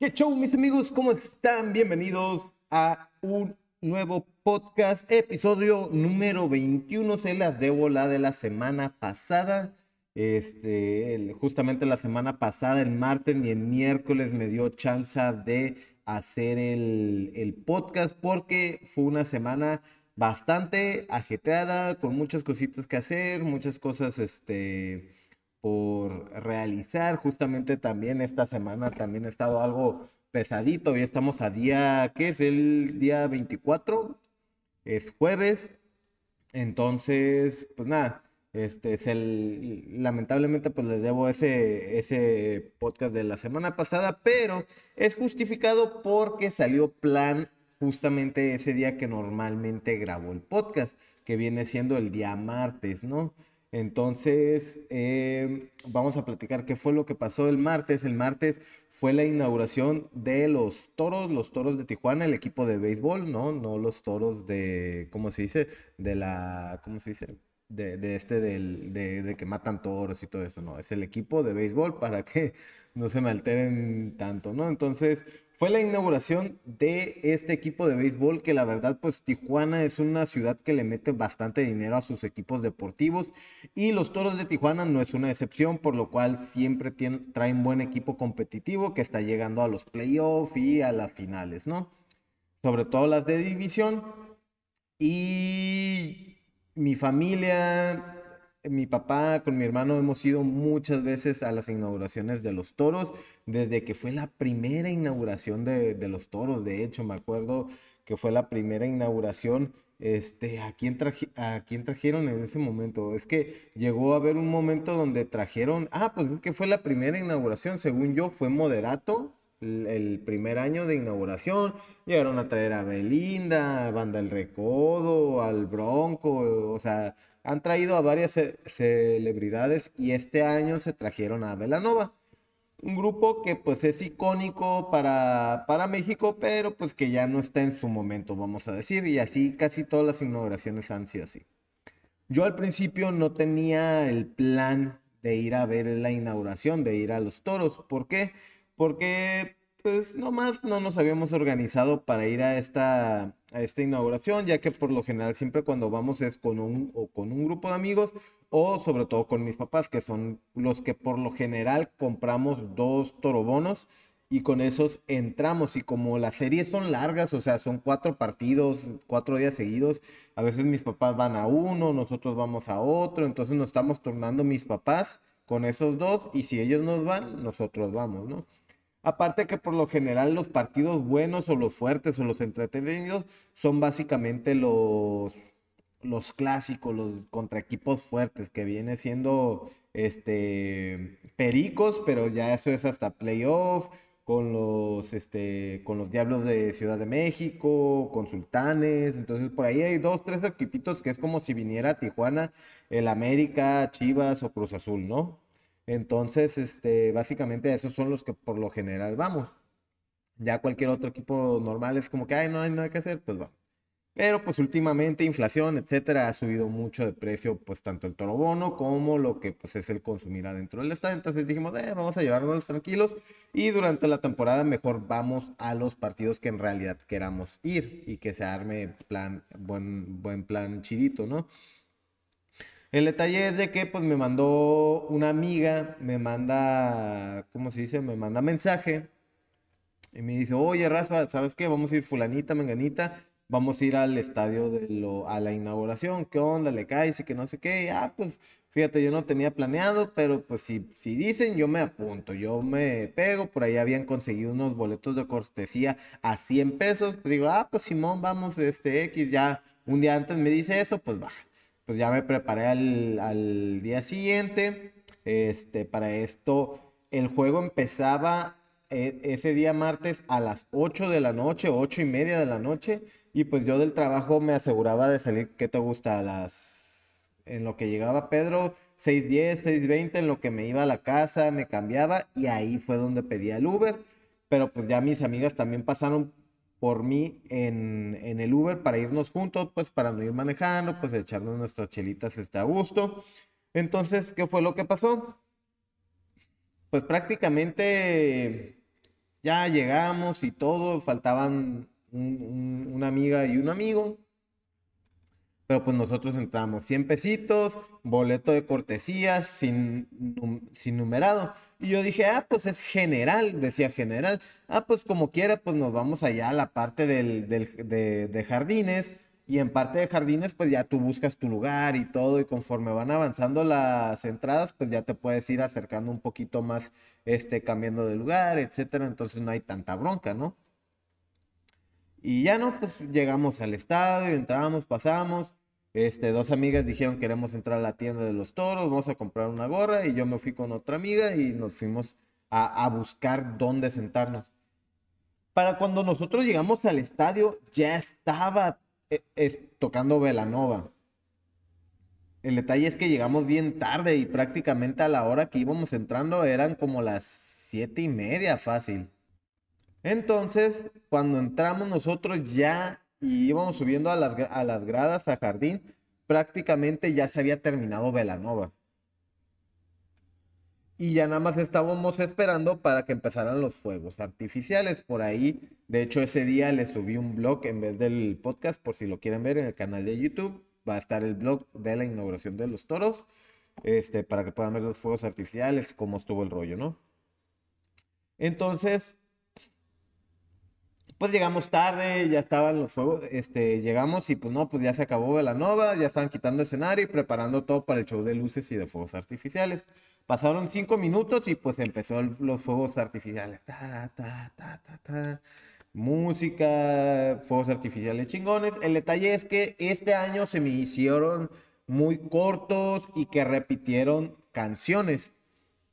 ¿Qué show, mis amigos? ¿Cómo están? Bienvenidos a un nuevo podcast, episodio número 21. Se las debo la de la semana pasada. Este, justamente la semana pasada, el martes y el miércoles, me dio chance de hacer el, el podcast porque fue una semana bastante ajetreada, con muchas cositas que hacer, muchas cosas, este por realizar. Justamente también esta semana también ha estado algo pesadito. Hoy estamos a día, ¿qué es? El día 24. Es jueves. Entonces, pues nada. Este es el, lamentablemente pues les debo ese, ese podcast de la semana pasada, pero es justificado porque salió plan justamente ese día que normalmente grabo el podcast, que viene siendo el día martes, ¿no? Entonces, em, vamos a platicar qué fue lo que pasó el martes. El martes fue la inauguración de los toros, los toros de Tijuana, el equipo de béisbol, ¿no? No los toros de, ¿cómo se dice? De la, ¿cómo se dice? De, de este, del, de, de que matan toros y todo eso, ¿no? Es el equipo de béisbol para que no se me alteren tanto, ¿no? Entonces, fue la inauguración de este equipo de béisbol que la verdad pues Tijuana es una ciudad que le mete bastante dinero a sus equipos deportivos y los Toros de Tijuana no es una excepción, por lo cual siempre traen buen equipo competitivo que está llegando a los playoffs y a las finales, ¿no? Sobre todo las de división. Y mi familia, mi papá con mi hermano hemos ido muchas veces a las inauguraciones de los toros, desde que fue la primera inauguración de, los toros, de hecho me acuerdo que fue la primera inauguración, este, ¿a quién, ¿a quién trajeron en ese momento? Es que llegó a haber un momento donde trajeron, ah, pues es que fue la primera inauguración, según yo fue Moderato, el primer año de inauguración, llegaron a traer a Belinda, a Banda El Recodo, al Bronco, o sea, han traído a varias celebridades y este año se trajeron a Velanova. Un grupo que pues es icónico para, para México, pero pues que ya no está en su momento, vamos a decir, y así casi todas las inauguraciones han sido así. Yo al principio no tenía el plan de ir a ver la inauguración, de ir a los toros. ¿Por qué? Porque pues nomás no nos habíamos organizado para ir a esta, a esta inauguración, ya que por lo general siempre cuando vamos es con un, o con un grupo de amigos o sobre todo con mis papás, que son los que por lo general compramos dos torobonos y con esos entramos. Y como las series son largas, o sea, son cuatro partidos, cuatro días seguidos, a veces mis papás van a uno, nosotros vamos a otro, entonces nos estamos tornando mis papás con esos dos y si ellos nos van, nosotros vamos, ¿no? Aparte que por lo general los partidos buenos o los fuertes o los entretenidos son básicamente los, los clásicos, los contra equipos fuertes, que viene siendo este Pericos, pero ya eso es hasta playoff, con los este con los Diablos de Ciudad de México, con Sultanes, entonces por ahí hay dos, tres equipitos que es como si viniera Tijuana, el América, Chivas o Cruz Azul, ¿no? Entonces, este, básicamente esos son los que por lo general vamos. Ya cualquier otro equipo normal es como que, ay, no hay nada que hacer, pues vamos. Pero pues últimamente inflación, etcétera, ha subido mucho de precio, pues tanto el toro bono como lo que pues es el consumir adentro del estadio. Entonces dijimos, eh, vamos a llevarnos tranquilos y durante la temporada mejor vamos a los partidos que en realidad queramos ir y que se arme plan, buen, buen plan chidito, ¿no? El detalle es de que pues me mandó una amiga, me manda, ¿cómo se dice? Me manda mensaje y me dice, oye Rafa, ¿sabes qué? Vamos a ir fulanita, menganita, vamos a ir al estadio de lo, a la inauguración, ¿qué onda? ¿Le caes? Y que no sé qué. ah, pues fíjate, yo no tenía planeado, pero pues si, si dicen, yo me apunto, yo me pego, por ahí habían conseguido unos boletos de cortesía a 100 pesos, digo, ah, pues Simón, vamos, este X, ya un día antes me dice eso, pues baja pues ya me preparé al, día siguiente. Este, para esto, el juego empezaba e, ese día martes a las 8 de la noche, 8 y media de la noche. Y pues yo del trabajo me aseguraba de salir, ¿qué te gusta? A las... En lo que llegaba Pedro, 6.10, 6.20, en lo que me iba a la casa, me cambiaba y ahí fue donde pedía el Uber. Pero pues ya mis amigas también pasaron por mí en, el Uber para irnos juntos, pues para no ir manejando, pues echarnos nuestras chelitas este, a gusto. Entonces, ¿qué fue lo que pasó? Pues prácticamente Ya llegamos y todo, faltaban una amiga y un amigo. Pero pues nosotros entramos 100 pesitos, boleto de cortesía sin, sin numerado. Y yo dije, ah, pues es general, decía general. Ah, pues como quiera, pues nos vamos allá a la parte del, de, de jardines y en parte de jardines, pues ya tú buscas tu lugar y todo, y conforme van avanzando las entradas, pues ya te puedes ir acercando un poquito más, este, cambiando de lugar, etcétera. Entonces no hay tanta bronca, ¿no? Y ya no, pues llegamos al estadio, entramos, pasamos. Este, dos amigas dijeron queremos entrar a la tienda de los toros, vamos a comprar una gorra, y yo me fui con otra amiga y nos fuimos a, buscar dónde sentarnos. Para cuando nosotros llegamos al estadio, ya estaba e, tocando Velanova. El detalle es que llegamos bien tarde y prácticamente a la hora que íbamos entrando eran como las siete y media fácil. Entonces, cuando entramos nosotros ya y íbamos subiendo a las, a las gradas a jardín, prácticamente ya se había terminado Velanova y ya nada más estábamos esperando para que empezaran los fuegos artificiales. Por ahí, de hecho, ese día le subí un blog en vez del podcast, por si lo quieren ver en el canal de YouTube. Va a estar el blog de la inauguración de los toros, este, para que puedan ver los fuegos artificiales, cómo estuvo el rollo, ¿no? Entonces, pues llegamos tarde, ya estaban los fuegos, este, llegamos y pues no, pues ya se acabó la nova, ya estaban quitando escenario y preparando todo para el show de luces y de fuegos artificiales. Pasaron cinco minutos y pues empezó los fuegos artificiales. Música, fuegos artificiales chingones. El detalle es que este año se me hicieron muy cortos y que repitieron canciones.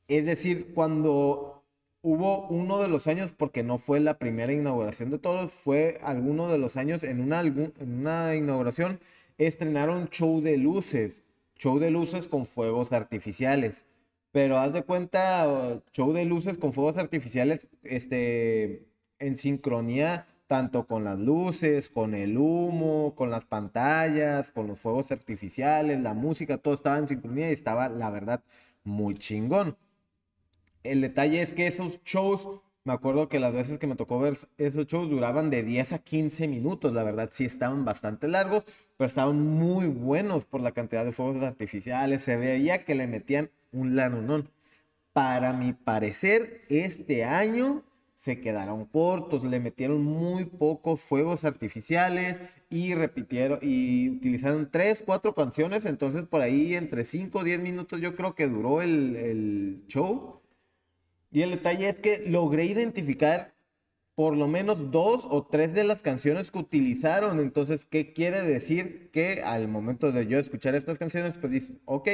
Es decir, cuando hubo uno de los años, porque no fue la primera inauguración de todos, fue alguno de los años en una, en una inauguración, estrenaron show de luces, show de luces con fuegos artificiales. Pero haz de cuenta, show de luces con fuegos artificiales, este, en sincronía tanto con las luces, con el humo, con las pantallas, con los fuegos artificiales, la música, todo estaba en sincronía y estaba, la verdad, muy chingón. El detalle es que esos shows, me acuerdo que las veces que me tocó ver esos shows duraban de 10 a 15 minutos, la verdad sí estaban bastante largos, pero estaban muy buenos por la cantidad de fuegos artificiales, se veía que le metían un lanonón. Para mi parecer, este año se quedaron cortos, le metieron muy pocos fuegos artificiales y repitieron y utilizaron tres, cuatro canciones, entonces por ahí entre 5 o 10 minutos yo creo que duró el, el show. Y el detalle es que logré identificar por lo menos dos o tres de las canciones que utilizaron. Entonces, ¿qué quiere decir? Que al momento de yo escuchar estas canciones, pues dices, ok,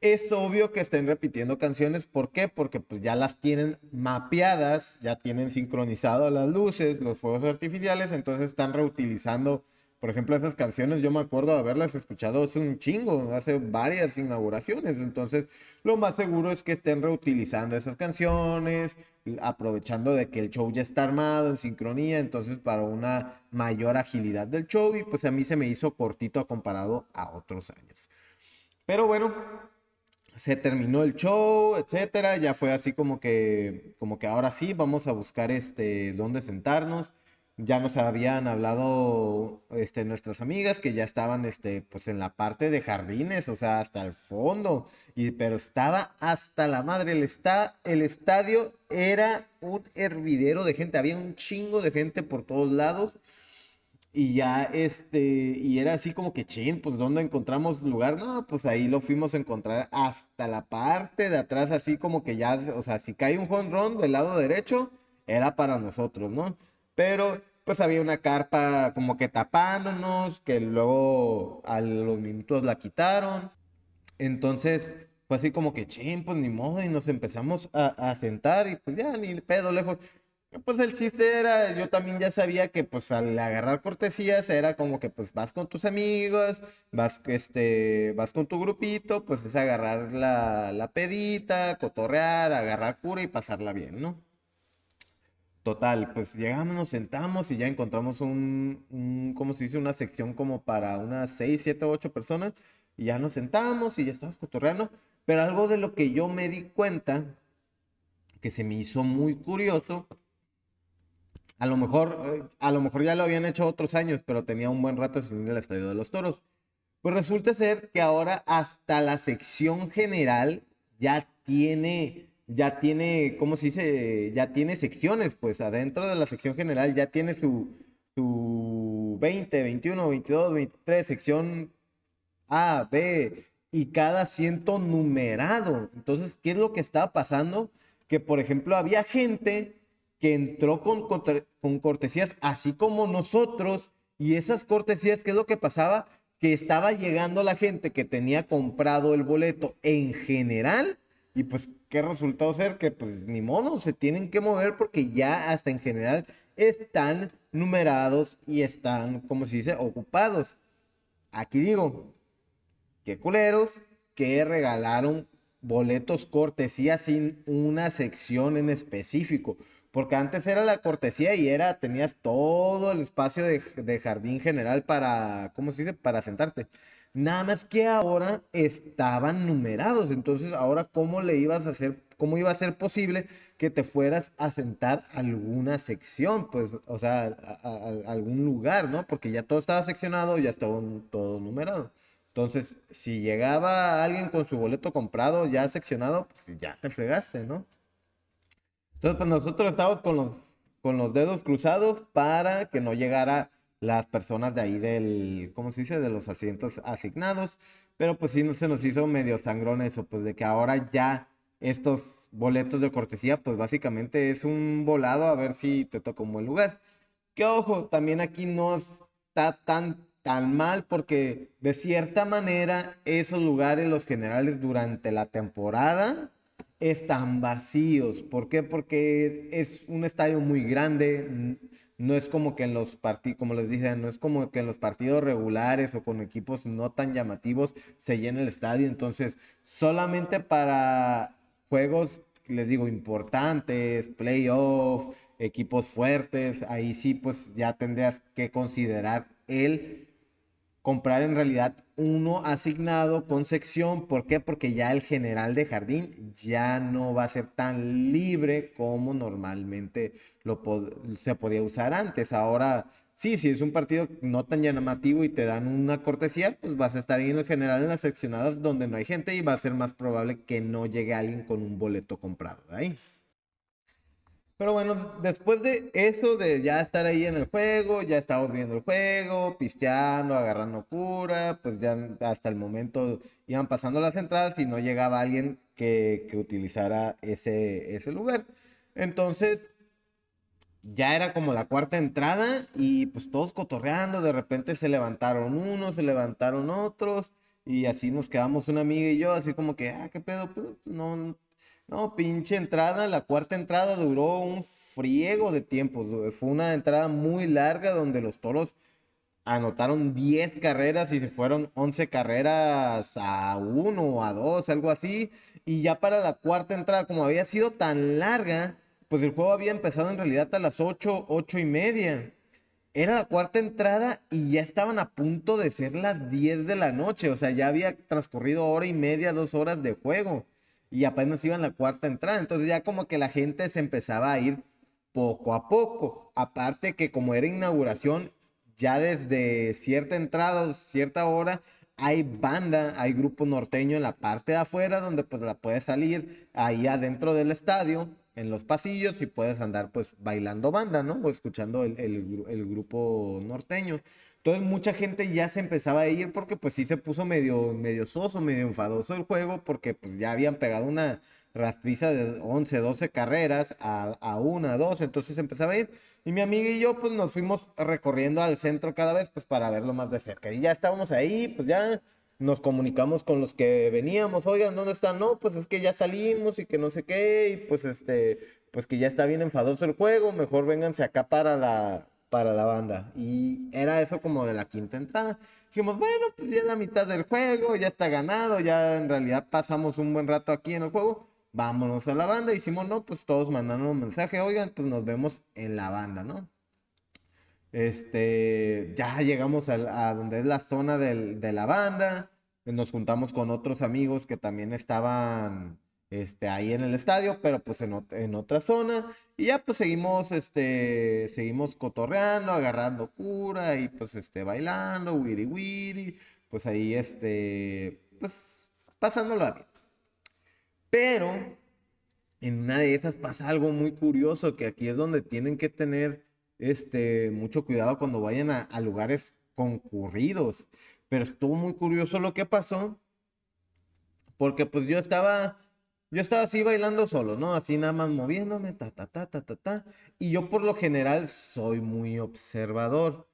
es obvio que estén repitiendo canciones. ¿Por qué? Porque pues ya las tienen mapeadas, ya tienen sincronizado las luces, los fuegos artificiales, entonces están reutilizando, por ejemplo, esas canciones. Yo me acuerdo de haberlas escuchado hace un chingo, hace varias inauguraciones. Entonces, lo más seguro es que estén reutilizando esas canciones, aprovechando de que el show ya está armado en sincronía, entonces para una mayor agilidad del show y pues a mí se me hizo cortito comparado a otros años. Pero bueno, se terminó el show, etcétera, ya fue así como que, como que ahora sí vamos a buscar este, dónde sentarnos. Ya nos habían hablado este, nuestras amigas que ya estaban este, pues en la parte de jardines, o sea, hasta el fondo, y, pero estaba hasta la madre. El, está, el estadio era un hervidero de gente, había un chingo de gente por todos lados. Y ya, este, y era así como que, chin, pues ¿dónde encontramos lugar? No, pues ahí lo fuimos a encontrar hasta la parte de atrás, así como que ya, o sea, si cae un home del lado derecho, era para nosotros, ¿no? Pero, pues había una carpa como que tapándonos, que luego a los minutos la quitaron. Entonces, fue así como que, chin, pues ni modo, y nos empezamos a, a sentar y pues ya, ni pedo lejos. Pues el chiste era, yo también ya sabía que pues al agarrar cortesías era como que pues vas con tus amigos, vas, este, vas con tu grupito, pues es agarrar la, la pedita, cotorrear, agarrar cura y pasarla bien, ¿no? Total, pues llegamos, nos sentamos y ya encontramos un, un, ¿cómo se dice? Una sección como para unas 6, 7, 8 personas y ya nos sentamos y ya estamos cotorreando, pero algo de lo que yo me di cuenta que se me hizo muy curioso A lo mejor, a lo mejor ya lo habían hecho otros años, pero tenía un buen rato sin ir al estadio de los toros. Pues resulta ser que ahora hasta la sección general ya tiene, ya tiene, ¿cómo se dice? Ya tiene secciones, pues adentro de la sección general ya tiene su, su 20, 21, 22, 23, sección A, B, y cada asiento numerado. Entonces, ¿qué es lo que estaba pasando? Que, por ejemplo, había gente que entró con, con cortesías, así como nosotros, y esas cortesías, ¿qué es lo que pasaba? Que estaba llegando la gente que tenía comprado el boleto en general, y pues, ¿qué resultó ser? Que pues ni modo, se tienen que mover porque ya hasta en general están numerados y están, como se dice, ocupados. Aquí digo, qué culeros que regalaron boletos cortesía sin una sección en específico. Porque antes era la cortesía y era, tenías todo el espacio de, de, jardín general para, ¿cómo se dice? Para sentarte. Nada más que ahora estaban numerados. Entonces, ahora, ¿cómo le ibas a hacer? ¿Cómo iba a ser posible que te fueras a sentar a alguna sección? Pues, o sea, a, algún lugar, ¿no? Porque ya todo estaba seccionado, ya estaba todo numerado. Entonces, si llegaba alguien con su boleto comprado, ya seccionado, pues ya te fregaste, ¿no? Entonces, pues nosotros estábamos con los, con los dedos cruzados para que no llegara las personas de ahí del, ¿cómo se dice? De los asientos asignados. Pero pues sí, se nos hizo medio sangrón eso, pues de que ahora ya estos boletos de cortesía, pues básicamente es un volado a ver si te toca un buen lugar. Que ojo, también aquí no está tan, tan mal porque de cierta manera esos lugares, los generales durante la temporada, están vacíos. ¿Por qué? Porque es un estadio muy grande. No es como que en los partidos, como les dije, no es como que en los partidos regulares o con equipos no tan llamativos se llena el estadio. Entonces, solamente para juegos, les digo, importantes, playoffs, equipos fuertes, ahí sí, pues ya tendrías que considerar el comprar en realidad uno asignado con sección. ¿Por qué? Porque ya el general de jardín ya no va a ser tan libre como normalmente lo se podía usar antes. Ahora, sí, si es un partido no tan llamativo y te dan una cortesía, pues vas a estar ahí en el general en las seccionadas donde no hay gente y va a ser más probable que no llegue alguien con un boleto comprado de ahí. Pero bueno, después de eso, de ya estar ahí en el juego, ya estábamos viendo el juego, pisteando, agarrando cura, pues ya hasta el momento iban pasando las entradas y no llegaba alguien que, utilizara ese, ese lugar. Entonces, ya era como la cuarta entrada y pues todos cotorreando, de repente se levantaron unos, se levantaron otros y así nos quedamos una amiga y yo, así como que, ah, qué pedo, pues no, no, pinche entrada, la cuarta entrada duró un friego de tiempo. Fue una entrada muy larga donde los toros anotaron 10 carreras y se fueron 11 carreras a 1 o a 2, algo así. Y ya para la cuarta entrada, como había sido tan larga, pues el juego había empezado en realidad a las 8, 8 y media. Era la cuarta entrada y ya estaban a punto de ser las 10 de la noche. O sea, ya había transcurrido hora y media, dos horas de juego y apenas iban la cuarta entrada. Entonces ya como que la gente se empezaba a ir poco a poco. Aparte que como era inauguración, ya desde cierta entrada o cierta hora hay banda, hay grupo norteño en la parte de afuera donde pues la puedes salir ahí adentro del estadio, en los pasillos y puedes andar pues bailando banda, ¿no? O escuchando el, el grupo norteño. Entonces mucha gente ya se empezaba a ir porque pues sí se puso medio, medio soso, medio enfadoso el juego porque pues ya habían pegado una rastriza de 11, 12 carreras a, a una, dos, entonces empezaba a ir. Y mi amiga y yo pues nos fuimos recorriendo al centro cada vez pues para verlo más de cerca. Y ya estábamos ahí, pues ya nos comunicamos con los que veníamos, oigan, ¿dónde están? No, pues es que ya salimos y que no sé qué, y pues este, pues que ya está bien enfadoso el juego, mejor vénganse acá para la, para la banda. Y era eso como de la quinta entrada. Dijimos, bueno, pues ya es la mitad del juego, ya está ganado, ya en realidad pasamos un buen rato aquí en el juego. Vámonos a la banda. Hicimos, no, pues todos mandaron un mensaje, oigan, pues nos vemos en la banda, ¿no? Este, ya llegamos a, donde es la zona de la banda. Nos juntamos con otros amigos que también estaban este, ahí en el estadio, pero pues en, otra zona. Y ya pues seguimos, este, seguimos cotorreando, agarrando cura y pues, este, bailando, wiri wiri, pues ahí, este, pues pasándolo bien. Pero en una de esas pasa algo muy curioso, que aquí es donde tienen que tener, este, mucho cuidado cuando vayan a, a lugares concurridos. Pero estuvo muy curioso lo que pasó, porque pues yo estaba yo estaba así bailando solo, ¿no? Así nada más moviéndome, ta, ta, ta, ta, ta, ta. Y yo por lo general soy muy observador.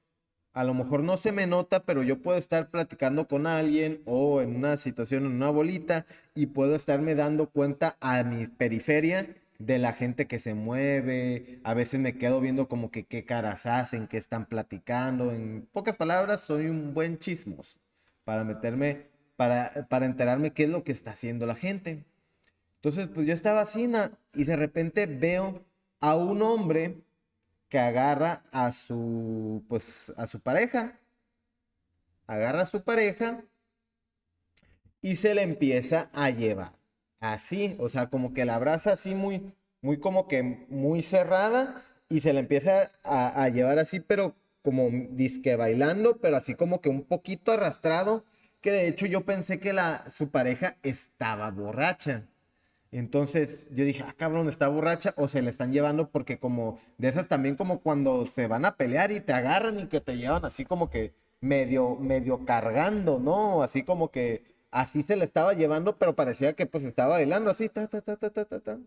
A lo mejor no se me nota, pero yo puedo estar platicando con alguien o en una situación, en una bolita, y puedo estarme dando cuenta a mi periferia de la gente que se mueve. A veces me quedo viendo como que qué caras hacen, qué están platicando. En pocas palabras, soy un buen chismos para meterme, para, para enterarme qué es lo que está haciendo la gente. Entonces, pues yo estaba así y de repente veo a un hombre que agarra a su, pues, a su pareja. Agarra a su pareja y se le empieza a llevar. Así, o sea, como que la abraza así muy, muy como que muy cerrada y se le empieza a, a llevar así, pero como disque bailando, pero así como que un poquito arrastrado, que de hecho yo pensé que la, su pareja estaba borracha. Entonces yo dije, ah, cabrón, está borracha o se le están llevando porque como de esas también como cuando se van a pelear y te agarran y que te llevan así como que medio, medio cargando, ¿no? Así como que así se le estaba llevando, pero parecía que pues estaba bailando así, ta, ta, ta, ta, ta, ta, ta.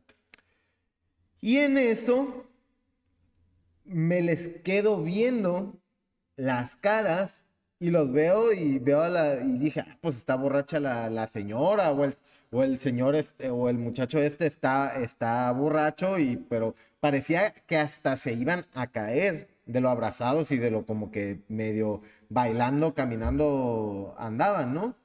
Y en eso me les quedo viendo las caras y los veo y veo a la, y dije, ah, pues está borracha la, la señora, o el, o el señor este, o el muchacho este está, está borracho, y, pero parecía que hasta se iban a caer de lo abrazados y de lo como que medio bailando, caminando andaban, ¿no?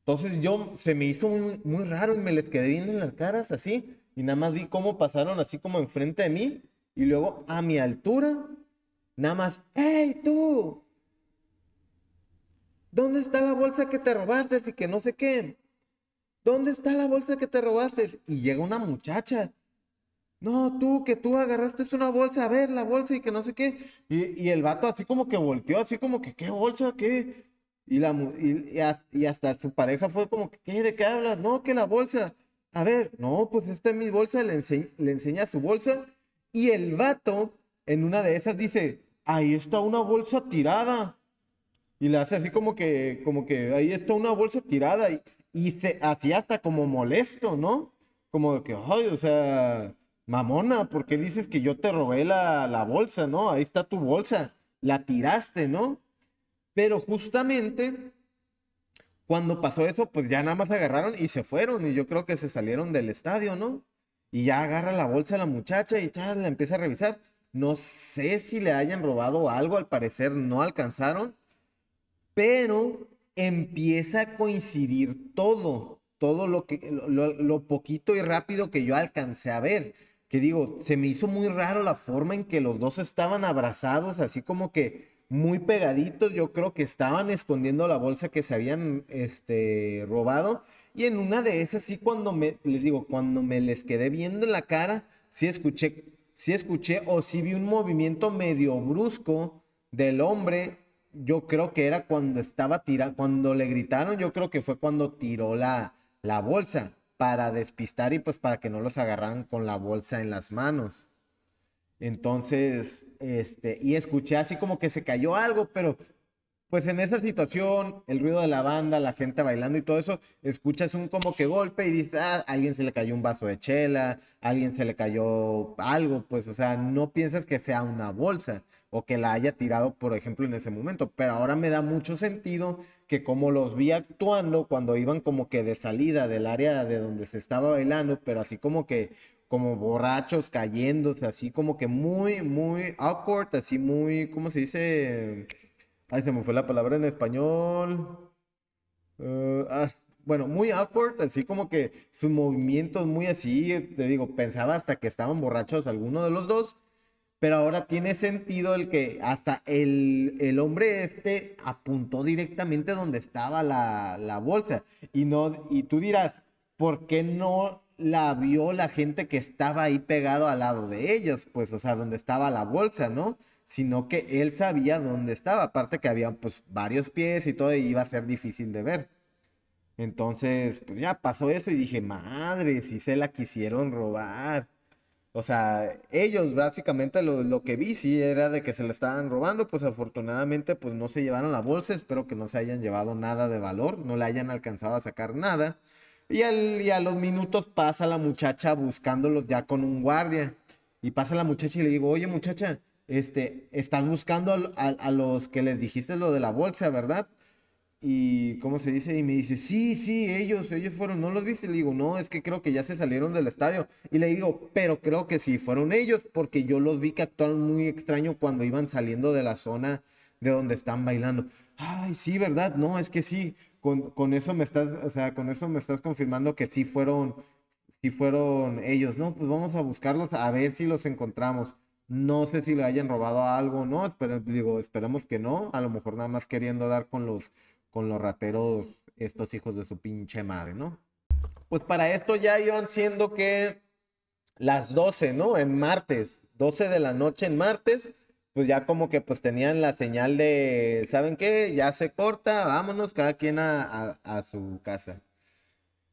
Entonces yo, se me hizo muy, muy raro y me les quedé viendo en las caras así, y nada más vi cómo pasaron así como enfrente de mí, y luego a mi altura, nada más, ¡hey tú! ¿Dónde está la bolsa que te robaste? Y que no sé qué. ¿Dónde está la bolsa que te robaste? Y llega una muchacha. No, tú, que tú agarraste una bolsa, a ver la bolsa y que no sé qué. Y, el vato así como que volteó, así como que, ¿qué bolsa? ¿Qué? Y, la, y, hasta su pareja fue como, ¿qué? ¿De qué hablas? No, que la bolsa. A ver, no, pues esta es mi bolsa, le, le enseña su bolsa. Y el vato, en una de esas, dice, ahí está una bolsa tirada y le hace así como que, como que ahí está una bolsa tirada y, y se hacía hasta como molesto, ¿no? Como que, ay, o sea, mamona, ¿por qué dices que yo te robé la, la bolsa, ¿no? Ahí está tu bolsa, la tiraste, ¿no? Pero justamente cuando pasó eso, pues ya nada más agarraron y se fueron y yo creo que se salieron del estadio, ¿no? Y ya agarra la bolsa la muchacha y ya la empieza a revisar. No sé si le hayan robado algo, al parecer no alcanzaron pero empieza a coincidir todo, todo lo que, lo, poquito y rápido que yo alcancé a ver. Que digo, se me hizo muy raro la forma en que los dos estaban abrazados, así como que muy pegaditos. Yo creo que estaban escondiendo la bolsa que se habían este, robado. Y en una de esas, sí, cuando me, les digo, cuando me les quedé viendo en la cara, sí escuché, sí escuché o sí vi un movimiento medio brusco del hombre yo creo que era cuando estaba tirando, cuando le gritaron, yo creo que fue cuando tiró la, la bolsa para despistar y pues para que no los agarraran con la bolsa en las manos. Entonces, este, y escuché así como que se cayó algo, pero pues en esa situación, el ruido de la banda, la gente bailando y todo eso, escuchas un como que golpe y dices, ah, alguien se le cayó un vaso de chela, alguien se le cayó algo, pues, o sea, no piensas que sea una bolsa o que la haya tirado, por ejemplo, en ese momento, pero ahora me da mucho sentido que como los vi actuando cuando iban como que de salida del área de donde se estaba bailando, pero así como que como borrachos cayéndose, así como que muy, muy awkward, así muy, ¿cómo se dice? Ay, se me fue la palabra en español. Eh, ah, bueno, muy awkward, así como que sus movimientos muy así, te digo, pensaba hasta que estaban borrachos alguno de los dos, pero ahora tiene sentido el que hasta el, el hombre este apuntó directamente donde estaba la, la, bolsa y no, y tú dirás, ¿por qué no la vio la gente que estaba ahí pegado al lado de ellos? Pues, o sea, donde estaba la bolsa, ¿no? Sino que él sabía dónde estaba, aparte que había pues varios pies y todo, y iba a ser difícil de ver. Entonces, pues ya pasó eso y dije, madre, si se la quisieron robar. O sea, ellos básicamente lo, que vi sí era de que se la estaban robando, pues afortunadamente pues no se llevaron la bolsa, espero que no se hayan llevado nada de valor, no le hayan alcanzado a sacar nada. Y, al, y a los minutos pasa la muchacha buscándolos ya con un guardia. Y pasa la muchacha y le digo, oye muchacha, este, estás buscando a, los que les dijiste lo de la bolsa, ¿verdad? Y, ¿cómo se dice? Y me dice, sí, sí, ellos, ellos fueron, ¿no los viste? Le digo, no, es que creo que ya se salieron del estadio. Y le digo, pero creo que sí, fueron ellos, porque yo los vi que actuaron muy extraño cuando iban saliendo de la zona de donde están bailando. Ay, sí, ¿verdad? No, es que sí, con, con eso me estás, o sea, con eso me estás confirmando que sí fueron, sí fueron ellos. No, pues vamos a buscarlos a ver si los encontramos. No sé si le hayan robado algo, ¿no? Pero, digo, esperemos que no. A lo mejor nada más queriendo dar con los con los rateros, estos hijos de su pinche madre, ¿no? Pues para esto ya iban siendo que las 12, ¿no? En martes, 12 de la noche en martes, pues ya como que pues tenían la señal de, ¿saben qué? Ya se corta, vámonos cada quien a, a su casa.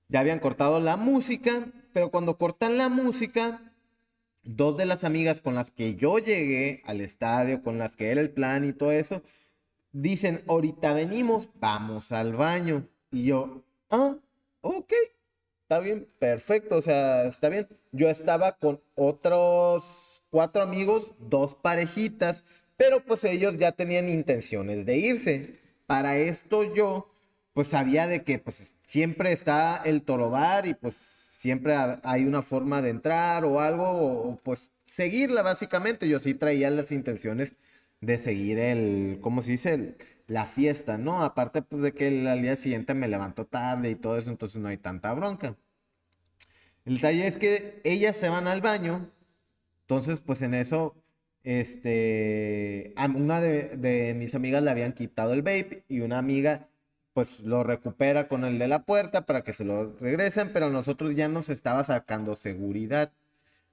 Ya habían cortado la música, pero cuando cortan la música, dos de las amigas con las que yo llegué al estadio, con las que era el plan y todo eso, dicen, ahorita venimos, vamos al baño. Y yo, ah, ok, está bien, perfecto, o sea, está bien. Yo estaba con otros cuatro amigos, dos parejitas, pero pues ellos ya tenían intenciones de irse. Para esto yo, pues sabía de que pues siempre está el torobar y pues siempre hay una forma de entrar o algo, o, pues seguirla básicamente. Yo sí traía las intenciones de seguir el, ¿cómo se dice? la fiesta, ¿no? Aparte, pues de que al día siguiente me levanto tarde y todo eso, entonces no hay tanta bronca. El detalle es que ellas se van al baño, entonces, pues en eso, este, a una de, de mis amigas le habían quitado el vape y una amiga pues lo recupera con el de la puerta para que se lo regresen, pero nosotros ya nos estaba sacando seguridad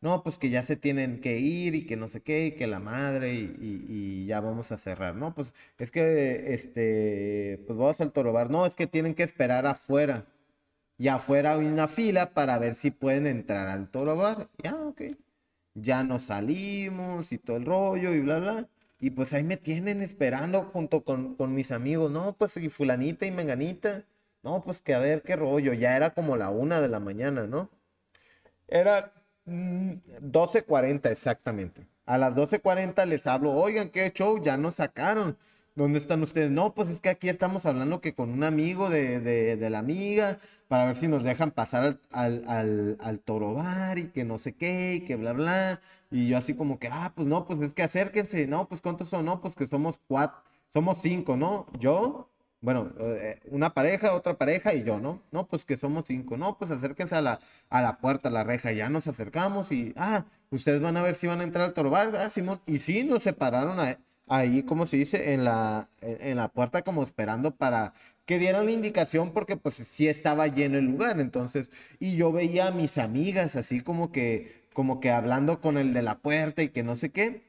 no, pues que ya se tienen que ir y que no sé qué, y que la madre y, ya vamos a cerrar, ¿no? Pues es que, este, pues vamos al torobar, no, es que tienen que esperar afuera. Y afuera hay una fila para ver si pueden entrar al torobar. Ya, ok. Ya nos salimos y todo el rollo y bla, bla. Y pues ahí me tienen esperando junto con, con mis amigos, ¿no? Pues y fulanita y menganita. No, pues que a ver qué rollo. Ya era como la una de la mañana, ¿no? Era 12.40 exactamente. A las 12.40 les hablo, oigan, ¿qué show? Ya nos sacaron. ¿Dónde están ustedes? No, pues es que aquí estamos hablando que con un amigo de, la amiga, para ver si nos dejan pasar al, al, al, toro bar y que no sé qué, y que bla, bla. Y yo así como que, ah, pues no, pues es que acérquense. No, pues ¿cuántos son? No, pues que somos cuatro, somos cinco, ¿no? Yo, bueno, eh, una pareja, otra pareja y yo, ¿no? No, pues que somos cinco. No, pues acérquense a la, a la puerta, a la reja. Ya nos acercamos y, ah, ustedes van a ver si van a entrar al torobar, ah, Simón. Y sí, nos separaron ahí, como se dice, en la, en la puerta, como esperando para que dieran la indicación, porque pues sí estaba lleno el lugar. Entonces, y yo veía a mis amigas así como que, como que hablando con el de la puerta y que no sé qué.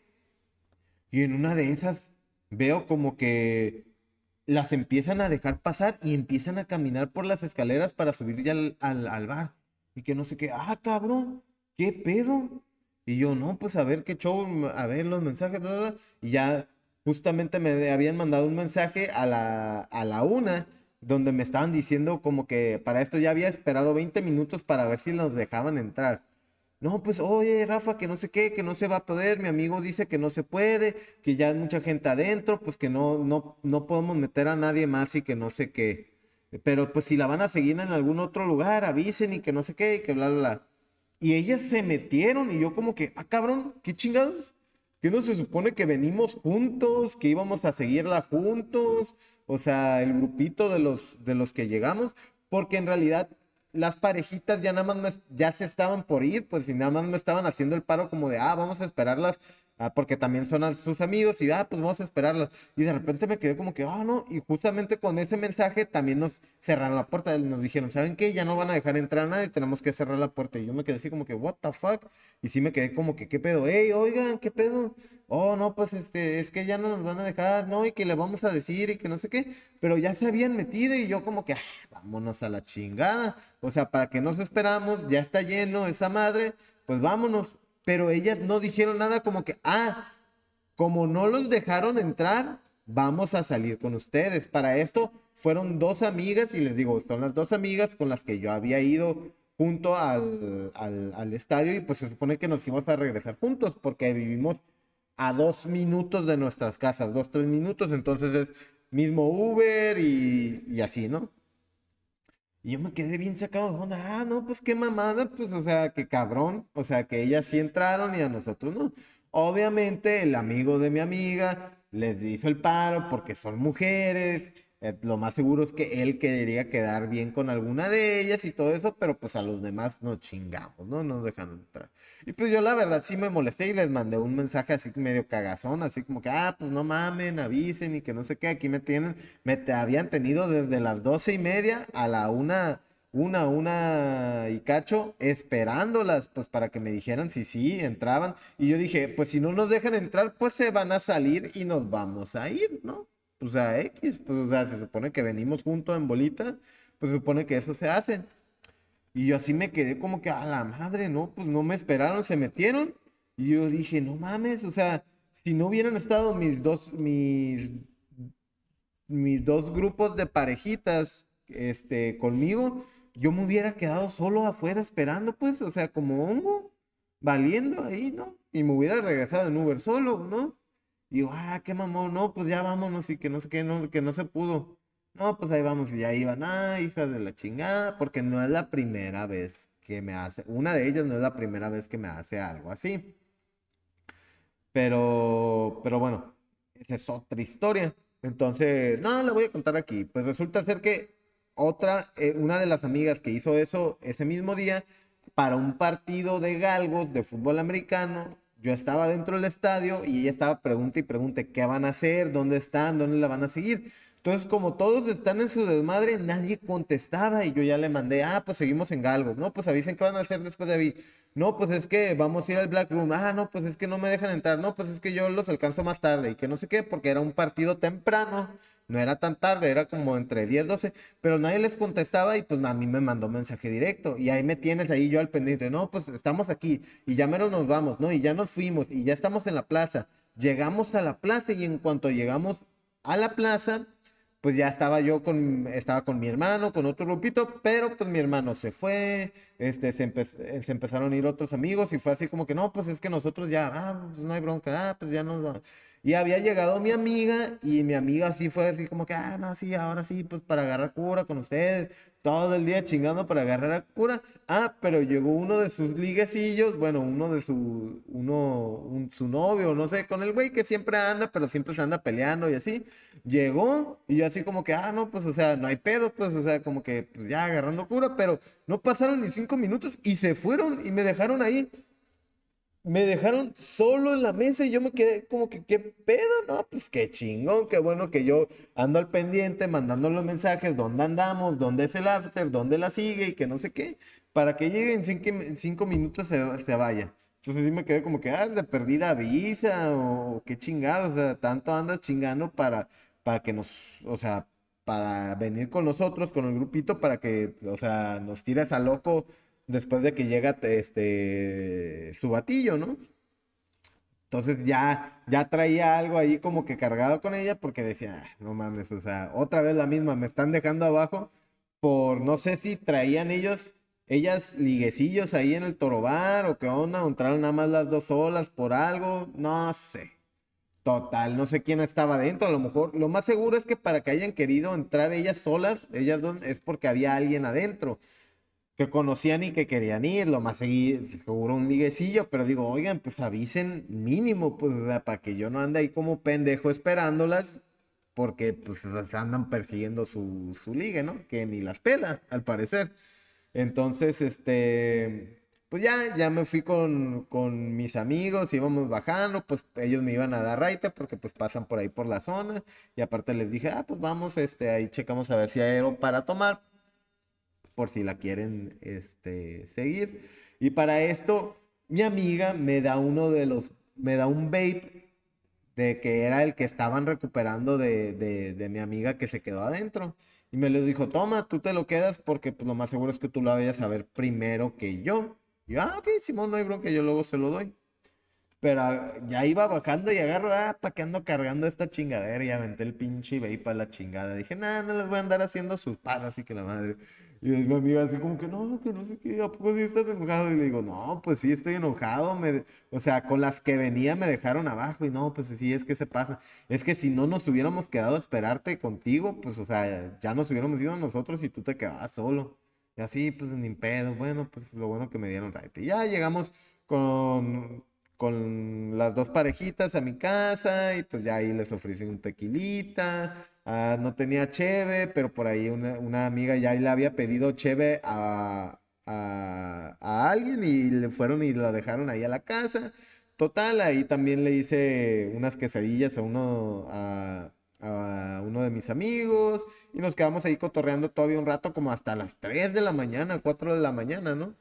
Y en una de esas veo como que las empiezan a dejar pasar y empiezan a caminar por las escaleras para subir ya al, bar. Y que no sé qué, ah, cabrón, ¿qué pedo? Y yo, no, pues a ver qué show, a ver los mensajes, y ya justamente me habían mandado un mensaje a la, a la una, donde me estaban diciendo como que para esto ya había esperado 20 minutos para ver si nos dejaban entrar. No, pues, oye, Rafa, que no sé qué, que no se va a poder, mi amigo dice que no se puede, que ya hay mucha gente adentro, pues que no, no, no podemos meter a nadie más y que no sé qué. Pero pues si la van a seguir en algún otro lugar, avisen y que no sé qué, y que bla, bla, bla. Y ellas se metieron y yo como que, ah, cabrón, qué chingados. Que no se supone que venimos juntos, que íbamos a seguirla juntos, o sea, el grupito de los, de los que llegamos, porque en realidad las parejitas ya nada más ya se estaban por ir, pues y nada más me estaban haciendo el paro como de, ah, vamos a esperarlas Ah, porque también son sus amigos y, ah, pues vamos a esperarlas. Y de repente me quedé como que, ah, no, y justamente con ese mensaje también nos cerraron la puerta, nos dijeron, ¿saben qué? Ya no van a dejar entrar a nadie, tenemos que cerrar la puerta. Y yo me quedé así como que, what the fuck? Y sí me quedé como que, ¿qué pedo? Ey, oigan, ¿qué pedo? Oh, no, pues este, es que ya no nos van a dejar, no, y que le vamos a decir y que no sé qué, pero ya se habían metido y yo como que, ah, vámonos a la chingada. O sea, para que nos esperamos, ya está lleno esa madre, pues vámonos pero ellas no dijeron nada como que, ah, como no los dejaron entrar, vamos a salir con ustedes. Para esto fueron dos amigas, y les digo, son las dos amigas con las que yo había ido junto al, al, estadio y pues se supone que nos íbamos a regresar juntos porque vivimos a dos minutos de nuestras casas, dos, tres minutos, entonces es mismo Uber y, y así, ¿no? Y yo me quedé bien sacado de onda. Ah, no, pues qué mamada, pues, o sea, qué cabrón. O sea, que ellas sí entraron y a nosotros no. Obviamente, el amigo de mi amiga les hizo el paro porque son mujeres eh, lo más seguro es que él quería quedar bien con alguna de ellas y todo eso, pero pues a los demás no chingamos, ¿no? Nos dejan entrar. Y pues yo la verdad sí me molesté y les mandé un mensaje así medio cagazón, así como que, ah, pues no mamen, avisen y que no sé qué, aquí me tienen, me te habían tenido desde las doce y media a la una, una, una y cacho, esperándolas, pues para que me dijeran si sí, entraban. Y yo dije, pues si no nos dejan entrar, pues se van a salir y nos vamos a ir, ¿no? Pues a X, pues o sea, se supone que venimos juntos en bolita, pues se supone que eso se hace. Y yo así me quedé como que a la madre, ¿no? Pues no me esperaron, se metieron. Y yo dije, no mames, o sea, si no hubieran estado mis dos, mis, mis dos grupos de parejitas, este, conmigo, yo me hubiera quedado solo afuera esperando, pues, o sea, como hongo, valiendo ahí, ¿no? Y me hubiera regresado en Uber solo, ¿no? Y digo, ah, qué mamón, no, pues ya vámonos y que no sé qué, no, que no se pudo. No, pues ahí vamos y ya iban, ah, hijas de la chingada, porque no es la primera vez que me hace, una de ellas no es la primera vez que me hace algo así. Pero, pero bueno, esa es otra historia. Entonces, no, le voy a contar aquí. Pues resulta ser que otra, eh, una de las amigas que hizo eso ese mismo día, para un partido de galgos de fútbol americano, yo estaba dentro del estadio y ella estaba pregunta y pregunta qué van a hacer, dónde están, dónde la van a seguir. Entonces, como todos están en su desmadre, nadie contestaba y yo ya le mandé, ah, pues seguimos en Galgos, no, pues avisen qué van a hacer después de ahí. No, pues es que vamos a ir al Black Room, ah, no, pues es que no me dejan entrar, no, pues es que yo los alcanzo más tarde y que no sé qué, porque era un partido temprano no era tan tarde, era como entre 10, 12, pero nadie les contestaba y pues a mí me mandó mensaje directo y ahí me tienes ahí yo al pendiente, no, pues estamos aquí y ya menos nos vamos, ¿no? Y ya nos fuimos y ya estamos en la plaza. Llegamos a la plaza y en cuanto llegamos a la plaza, pues ya estaba yo con, estaba con mi hermano, con otro grupito, pero pues mi hermano se fue, este, se, se empezaron a ir otros amigos y fue así como que no, pues es que nosotros ya, ah, pues no hay bronca, ah, pues ya nos y había llegado mi amiga y mi amiga así fue así como que, ah, no, sí, ahora sí, pues para agarrar cura con ustedes, todo el día chingando para agarrar cura. Ah, pero llegó uno de sus liguecillos, bueno, uno de su, uno, su novio, no sé, con el güey que siempre anda, pero siempre se anda peleando y así. Llegó y yo así como que, ah, no, pues, o sea, no hay pedo, pues, o sea, como que, pues ya agarrando cura, pero no pasaron ni cinco minutos y se fueron y me dejaron ahí me dejaron solo en la mesa y yo me quedé como que, ¿qué pedo? No, pues qué chingón, qué bueno que yo ando al pendiente, mandando los mensajes, dónde andamos, dónde es el after, dónde la sigue y que no sé qué, para que llegue en cinco, minutos se, se, vaya. Entonces sí me quedé como que, ah, de perdida visa o qué chingados, o sea, tanto andas chingando para, para que nos, o sea, para venir con nosotros, con el grupito, para que, o sea, nos tires a loco después de que llega este su batillo, ¿no? Entonces ya, ya traía algo ahí como que cargado con ella porque decía, ah, no mames, o sea, otra vez la misma, me están dejando abajo por, no sé si traían ellos, ellas liguecillos ahí en el torobar o qué onda, o entraron nada más las dos olas por algo, no sé. Total, no sé quién estaba dentro, a lo mejor, lo más seguro es que para que hayan querido entrar ellas solas, ellas dos, es porque había alguien adentro que conocían y que querían ir, lo más seguro un liguecillo, pero digo, oigan, pues avisen mínimo, pues, para que yo no ande ahí como pendejo esperándolas, porque pues andan persiguiendo su, su ligue, ¿no? Que ni las pela, al parecer. Entonces, este, pues ya, ya me fui con, con mis amigos, íbamos bajando, pues ellos me iban a dar raite porque pues pasan por ahí por la zona y aparte les dije, ah, pues vamos, este, ahí checamos a ver si hay para tomar por si la quieren, este, seguir. Y para esto, mi amiga me da uno de los, me da un vape de que era el que estaban recuperando de, de, de mi amiga que se quedó adentro. Y me lo dijo, toma, tú te lo quedas porque pues, lo más seguro es que tú lo vayas a ver primero que yo. Y yo, ah, ok, Simón, no hay bronca, yo luego se lo doy. Pero ah, ya iba bajando y agarro, ah, ¿para qué ando cargando esta chingadera? Y aventé el pinche vape para la chingada. Dije, nada, no les voy a andar haciendo sus paras y que la madre. Y mi amiga así como que, no, que no sé qué, ¿a poco sí estás enojado? Y le digo, no, pues sí estoy enojado, me, o sea, con las que venía me dejaron abajo y no, pues sí, es que se pasa. Es que si no nos hubiéramos quedado a esperarte contigo, pues, o sea, ya nos hubiéramos ido nosotros y tú te quedabas solo. Y así, pues, ni pedo, bueno, pues lo bueno que me dieron right. Y ya llegamos con, con las dos parejitas a mi casa y pues ya ahí les ofrecí un tequilita. Ah, no tenía cheve, pero por ahí una, amiga ya le había pedido cheve a, a, alguien y le fueron y la dejaron ahí a la casa. Total, ahí también le hice unas quesadillas a uno, a, a uno de mis amigos y nos quedamos ahí cotorreando todavía un rato como hasta las 3 de la mañana, 4 de la mañana, ¿no?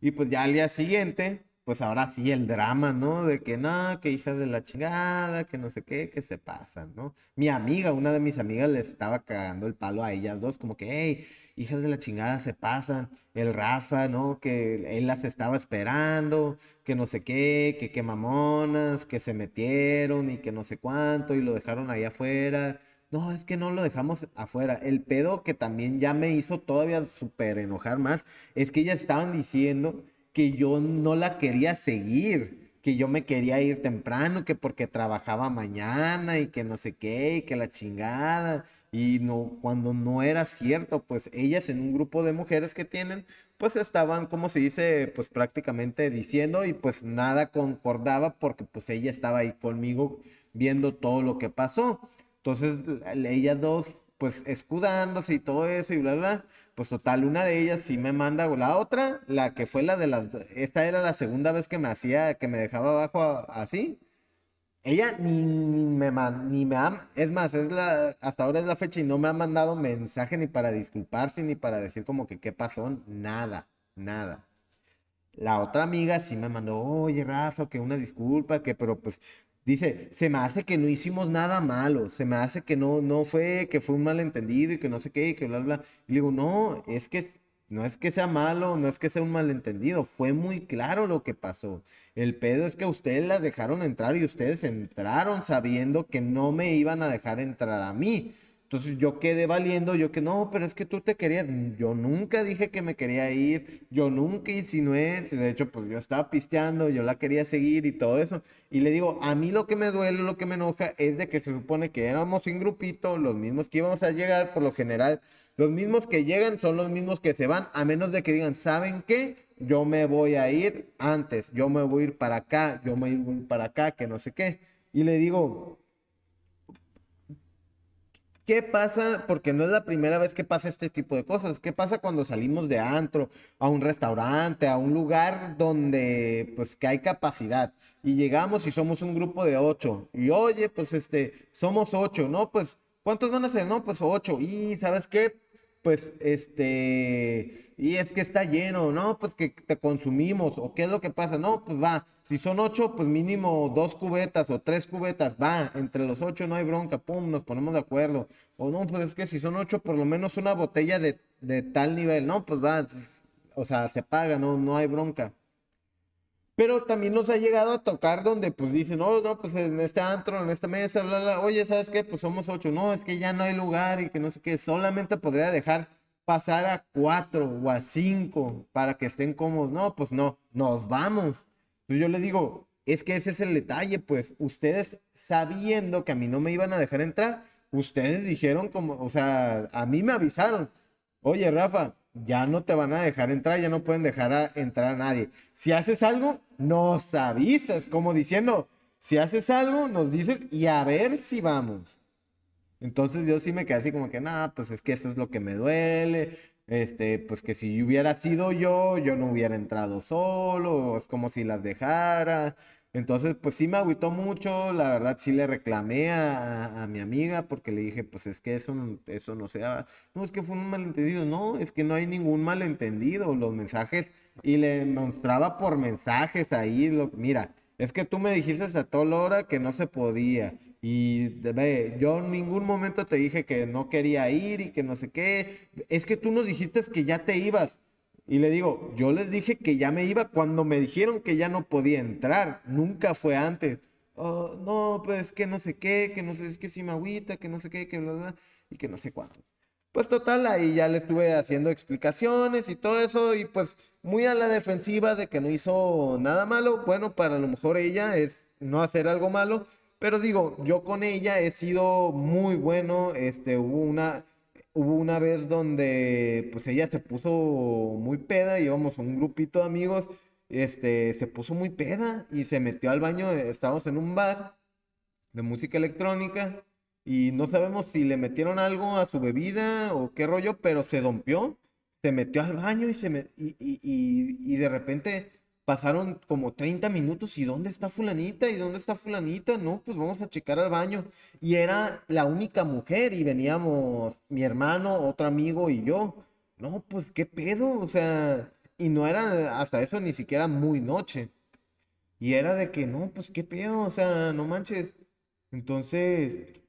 Y pues ya al día siguiente pues ahora sí el drama, ¿no? De que no, que hijas de la chingada, que no sé qué, que se pasan, ¿no? Mi amiga, una de mis amigas, le estaba cagando el palo a ellas dos, como que, hey, hijas de la chingada, se pasan. El Rafa, ¿no? Que él las estaba esperando, que no sé qué, que qué mamonas, que se metieron y que no sé cuánto y lo dejaron ahí afuera. No, es que no lo dejamos afuera. El pedo que también ya me hizo todavía súper enojar más es que ellas estaban diciendo que yo no la quería seguir, que yo me quería ir temprano, que porque trabajaba mañana y que no sé qué, y que la chingada. Y no, cuando no era cierto, pues ellas en un grupo de mujeres que tienen, pues estaban, como se dice, pues prácticamente diciendo y pues nada concordaba porque pues ella estaba ahí conmigo viendo todo lo que pasó. Entonces, ellas dos pues escudándose y todo eso y bla, bla. Pues total, una de ellas sí me manda, la otra, la que fue la de las, esta era la segunda vez que me hacía, que me dejaba abajo así. Ella ni, me ni me ha, es más, es la, hasta ahora es la fecha y no me ha mandado mensaje ni para disculparse ni para decir como que qué pasó, nada, nada. La otra amiga sí me mandó, oye Rafa, que una disculpa, que pero pues Dice, se me hace que no hicimos nada malo, se me hace que no, no fue, que fue un malentendido y que no sé qué, y que bla, bla. Y digo, no, es que no es que sea malo, no es que sea un malentendido, fue muy claro lo que pasó. El pedo es que ustedes las dejaron entrar y ustedes entraron sabiendo que no me iban a dejar entrar a mí. Entonces yo quedé valiendo, yo que no, pero es que tú te querías, yo nunca dije que me quería ir, yo nunca insinué, de hecho pues yo estaba pisteando, yo la quería seguir y todo eso. Y le digo, a mí lo que me duele, lo que me enoja es de que se supone que éramos un grupito, los mismos que íbamos a llegar, por lo general, los mismos que llegan son los mismos que se van, a menos de que digan, ¿saben qué? Yo me voy a ir antes, yo me voy a ir para acá, yo me voy a ir para acá, que no sé qué. Y le digo, ¿Qué pasa? Porque no es la primera vez que pasa este tipo de cosas. ¿Qué pasa cuando salimos de antro, a un restaurante, a un lugar donde pues que hay capacidad y llegamos y somos un grupo de ocho y oye, pues este, somos ocho, ¿no? Pues, ¿cuántos van a ser? No, pues ocho. Y ¿sabes qué? Pues, este, y es que está lleno, ¿no? Pues que te consumimos, o qué es lo que pasa, no, pues va, si son ocho, pues mínimo dos cubetas o tres cubetas, va, entre los ocho no hay bronca, pum, nos ponemos de acuerdo, o no, pues es que si son ocho, por lo menos una botella de, de tal nivel, no, pues va, o sea, se paga, no, no hay bronca. Pero también nos ha llegado a tocar donde pues dicen, no, no, pues en este antro, en esta mesa, bla, bla, oye, ¿sabes qué? Pues somos ocho, no, es que ya no hay lugar y que no sé qué, solamente podría dejar pasar a cuatro o a cinco para que estén cómodos. No, pues no, nos vamos. Pues yo le digo, es que ese es el detalle, pues ustedes sabiendo que a mí no me iban a dejar entrar, ustedes dijeron como, o sea, a mí me avisaron, oye, Rafa, ya no te van a dejar entrar, ya no pueden dejar entrar a nadie. Si haces algo, nos avisas, como diciendo, si haces algo, nos dices y a ver si vamos. Entonces yo sí me quedé así como que, nada, pues es que esto es lo que me duele. este, pues que si hubiera sido yo, yo no hubiera entrado solo, es como si las dejara. Entonces, pues sí me agüitó mucho, la verdad sí le reclamé a, a mi amiga porque le dije, pues es que eso, eso no se. No, es que fue un malentendido, no, es que no hay ningún malentendido, los mensajes, y le mostraba por mensajes ahí, mira, es que tú me dijiste a toda hora que no se podía. Y ve, yo en ningún momento te dije que no quería ir y que no sé qué. Es que tú nos dijiste que ya te ibas. Y le digo, yo les dije que ya me iba cuando me dijeron que ya no podía entrar. Nunca fue antes. "Oh, no, pues que no sé qué, que no sé, es que sí me agüita, que no sé qué, que bla, bla", y que no sé cuánto. Pues total, ahí ya le estuve haciendo explicaciones y todo eso, y pues muy a la defensiva de que no hizo nada malo. Bueno, para lo mejor ella es no hacer algo malo, pero digo, yo con ella he sido muy bueno. Este, hubo una, hubo una vez donde pues ella se puso muy peda, íbamos un grupito de amigos, este, se puso muy peda y se metió al baño, estábamos en un bar de música electrónica y no sabemos si le metieron algo a su bebida o qué rollo, pero se dompió, se metió al baño y, se me- y, y- y- y de repente pasaron como 30 minutos y ¿dónde está fulanita? ¿Y dónde está fulanita? No, pues vamos a checar al baño. Y era la única mujer y veníamos mi hermano, otro amigo y yo. No, pues qué pedo, o sea, y no era hasta eso ni siquiera muy noche. Y era de que, no, pues qué pedo, o sea, no manches. Entonces,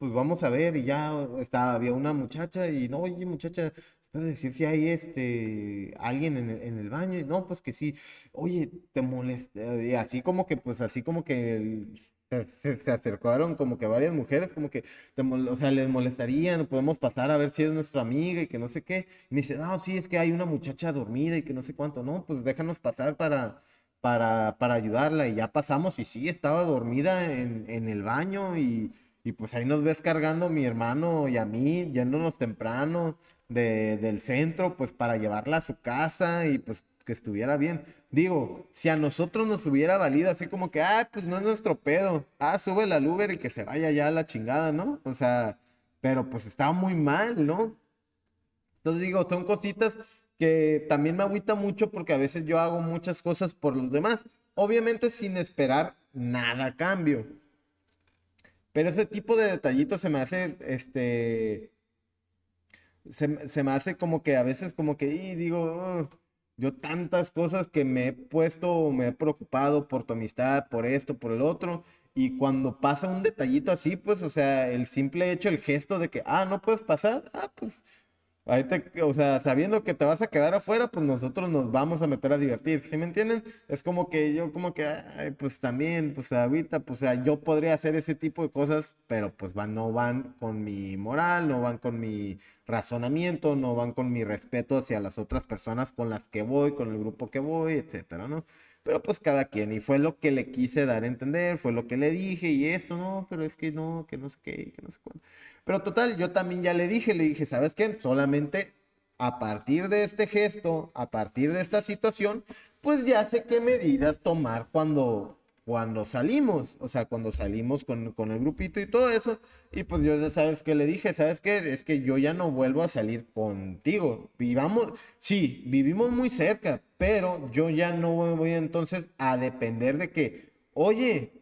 pues vamos a ver, y ya estaba, había una muchacha, y no, oye, muchacha, puedes decir si hay este alguien en el, baño, y no, pues que sí, oye, te molesta, y así como que, pues así como que se, acercaron como que varias mujeres, como que, te o sea, les molestaría, no podemos pasar a ver si es nuestra amiga y que no sé qué. Y me dice, no, sí, es que hay una muchacha dormida y que no sé cuánto, no, pues déjanos pasar para para, para ayudarla y ya pasamos y sí, estaba dormida en, en el baño y, y pues ahí nos ves cargando mi hermano y a mí, yéndonos temprano de, del centro, pues para llevarla a su casa y pues que estuviera bien. Digo, si a nosotros nos hubiera valido así como que, ah, pues no es nuestro pedo, ah, sube al Uber y que se vaya ya a la chingada, ¿no? O sea, pero pues estaba muy mal, ¿no? Entonces digo, son cositas que también me agüita mucho porque a veces yo hago muchas cosas por los demás, obviamente sin esperar nada a cambio. Pero ese tipo de detallitos se me hace, este, se, se me hace como que a veces como que, y digo, "Ugh, yo tantas cosas que me he puesto, me he preocupado por tu amistad, por esto, por el otro, y cuando pasa un detallito así, pues, o sea, el simple hecho, el gesto de que, ah, no puedes pasar, ah, pues, te, o sea, sabiendo que te vas a quedar afuera, pues nosotros nos vamos a meter a divertir, ¿sí me entienden? Es como que yo, como que, ay, pues también, pues ahorita, pues, o sea, yo podría hacer ese tipo de cosas, pero pues van, no van con mi moral, no van con mi razonamiento, no van con mi respeto hacia las otras personas con las que voy, con el grupo que voy, etcétera, ¿no? Pero pues cada quien, y fue lo que le quise dar a entender, fue lo que le dije, y esto, no, pero es que no, que no sé qué, que no sé cuándo. Pero total, yo también ya le dije, le dije, ¿sabes qué? Solamente a partir de este gesto, a partir de esta situación, pues ya sé qué medidas tomar cuando, cuando salimos, o sea, cuando salimos con, con el grupito y todo eso, y pues yo ya sabes que le dije, ¿sabes qué? Es que yo ya no vuelvo a salir contigo. Vivamos, sí, vivimos muy cerca, pero yo ya no voy, voy entonces a depender de que, oye,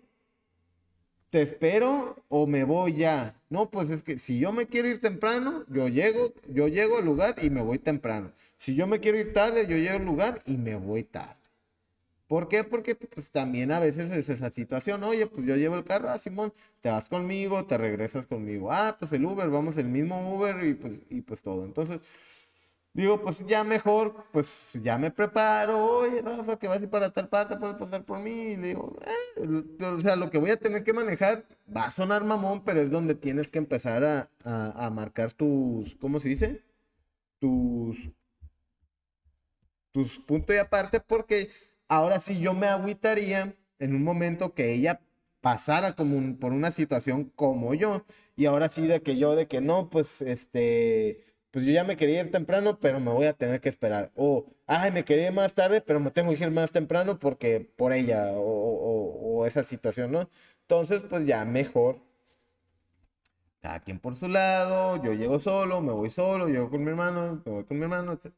¿te espero o me voy ya? No, pues es que si yo me quiero ir temprano, yo llego, yo llego al lugar y me voy temprano. Si yo me quiero ir tarde, yo llego al lugar y me voy tarde. ¿Por qué? Porque pues también a veces es esa situación, oye, pues yo llevo el carro, ah, Simón, te vas conmigo, te regresas conmigo, ah, pues el Uber, vamos el mismo Uber y pues, y pues todo. Entonces, digo, pues ya mejor, pues ya me preparo, oye, Rafa, que vas a ir para tal parte, puedes pasar por mí, digo, "Eh", o sea, lo que voy a tener que manejar va a sonar mamón, pero es donde tienes que empezar a, a, a marcar tus, ¿cómo se dice? Tus, tus puntos y aparte, porque ahora sí yo me agüitaría en un momento que ella pasara como por una situación como yo, y ahora sí de que yo, de que no, pues este, pues yo ya me quería ir temprano, pero me voy a tener que esperar, o, ay, me quería ir más tarde, pero me tengo que ir más temprano porque por ella, o esa situación, ¿no? Entonces, pues ya mejor cada quien por su lado, yo llego solo, me voy solo, llego con mi hermano, me voy con mi hermano, etc.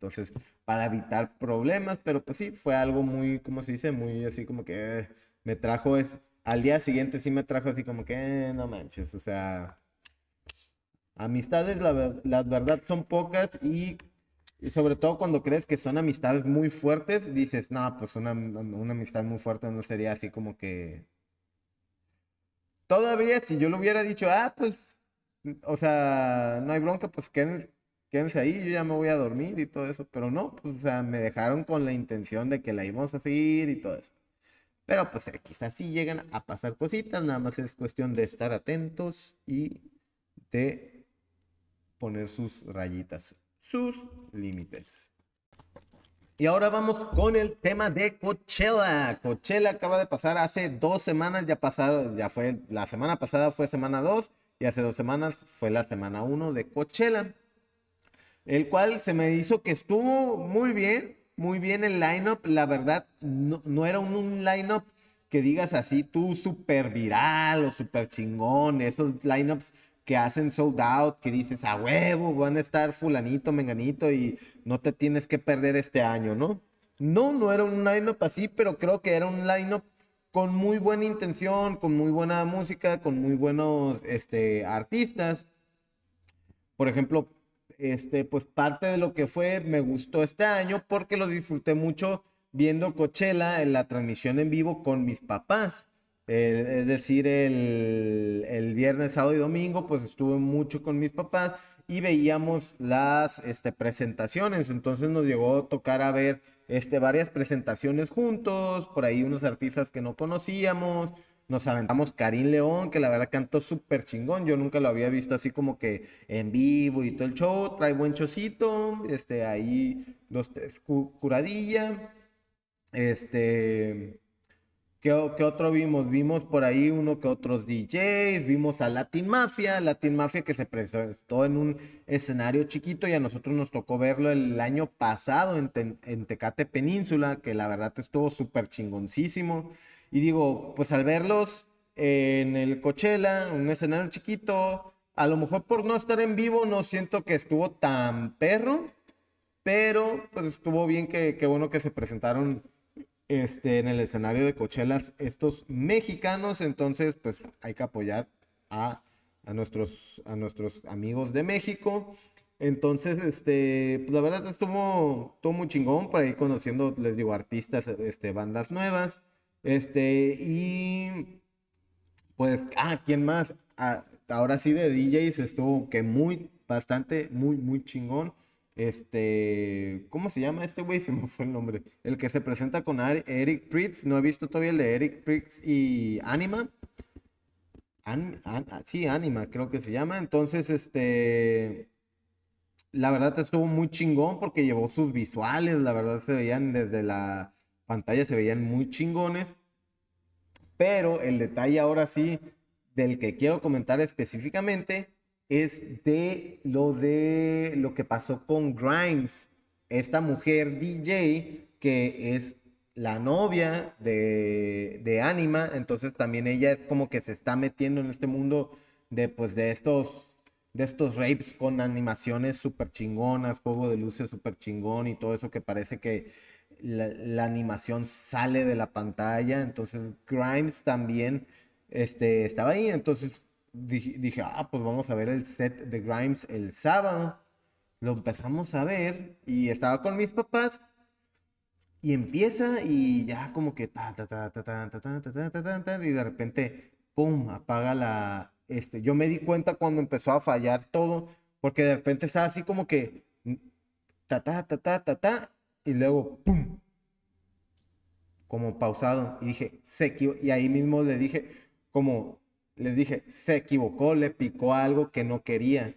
Entonces, para evitar problemas, pero pues sí, fue algo muy, ¿cómo se dice? Muy así como que me trajo es, al día siguiente sí me trajo así como que, no manches, o sea, amistades, la, verdad son pocas y, sobre todo cuando crees que son amistades muy fuertes, dices, no, pues una, una amistad muy fuerte no sería así como que... Todavía si yo le hubiera dicho, ah, pues, o sea, no hay bronca, pues quédense, quédense ahí, yo ya me voy a dormir y todo eso, pero no, pues, o sea, me dejaron con la intención de que la íbamos a seguir y todo eso. Pero pues eh, quizás sí llegan a pasar cositas, nada más es cuestión de estar atentos y de poner sus rayitas, sus límites. Y ahora vamos con el tema de Coachella. Coachella acaba de pasar hace dos semanas, ya pasaron, ya fue, la semana pasada fue semana 2 y hace dos semanas fue la semana 1 de Coachella el cual se me hizo que estuvo muy bien, muy bien el lineup. La verdad, no, era un, un lineup que digas así tú súper viral o súper chingón, esos lineups que hacen sold out, que dices a huevo, van a estar fulanito, menganito y no te tienes que perder este año, ¿no? No, no era un lineup así, pero creo que era un lineup con muy buena intención, con muy buena música, con muy buenos este, artistas. Por ejemplo, este, pues parte de lo que fue me gustó este año porque lo disfruté mucho viendo Coachella en la transmisión en vivo con mis papás. es decir, el, el, viernes, sábado y domingo, pues estuve mucho con mis papás y veíamos las este, presentaciones. Entonces nos llegó a tocar a ver este, varias presentaciones juntos, por ahí unos artistas que no conocíamos, nos aventamos Karim León, que la verdad cantó súper chingón. Yo nunca lo había visto así como que en vivo y todo el show. Trae buen chocito. Este, ahí dos, tres curadilla. Este. ¿Qué, otro vimos? Vimos por ahí uno que otros DJs, vimos a Latin Mafia, Latin Mafia que se presentó en un escenario chiquito y a nosotros nos tocó verlo el año pasado en, Tecate Península, que la verdad estuvo súper chingoncísimo. Y digo, pues al verlos en el Coachella, un escenario chiquito, a lo mejor por no estar en vivo no siento que estuvo tan perro, pero pues estuvo bien que, bueno que se presentaron este, en el escenario de Coachella estos mexicanos, entonces pues hay que apoyar a, nuestros, a nuestros amigos de México. Entonces, este, pues la verdad estuvo, estuvo muy chingón por ahí conociendo, les digo, artistas, este, bandas nuevas. Este, y pues, ah, ¿quién más? Ah, ahora sí de DJs estuvo que muy, bastante, muy, muy chingón. Este, ¿cómo se llama este güey? Se me fue el nombre. El que se presenta con Eric Pritz. No he visto todavía el de Eric Pritz y Anima. sí, Anima, creo que se llama. Entonces, este, la verdad estuvo muy chingón porque llevó sus visuales. La verdad se veían desde la pantalla se veían muy chingones. Pero el detalle ahora sí del que quiero comentar específicamente es de lo de lo que pasó con Grimes, esta mujer DJ que es la novia de, de Anima, entonces también ella es como que se está metiendo en este mundo de pues de estos de estos rapes con animaciones súper chingonas, juego de luces súper chingón y todo eso que parece que la, animación sale de la pantalla. Entonces Grimes también este, estaba ahí. Entonces dije, ah, pues vamos a ver el set de Grimes el sábado. Lo empezamos a ver y estaba con mis papás. Y empieza y ya como que ta ta ta ta ta ta ta ta ta ta y de repente pum apaga la este yo me di cuenta cuando empezó a fallar todo porque de repente estaba así como que ta ta ta ta ta ta y luego, ¡pum! Como pausado. Y dije, se Y ahí mismo le dije, como, le dije, se equivocó, le picó algo que no quería.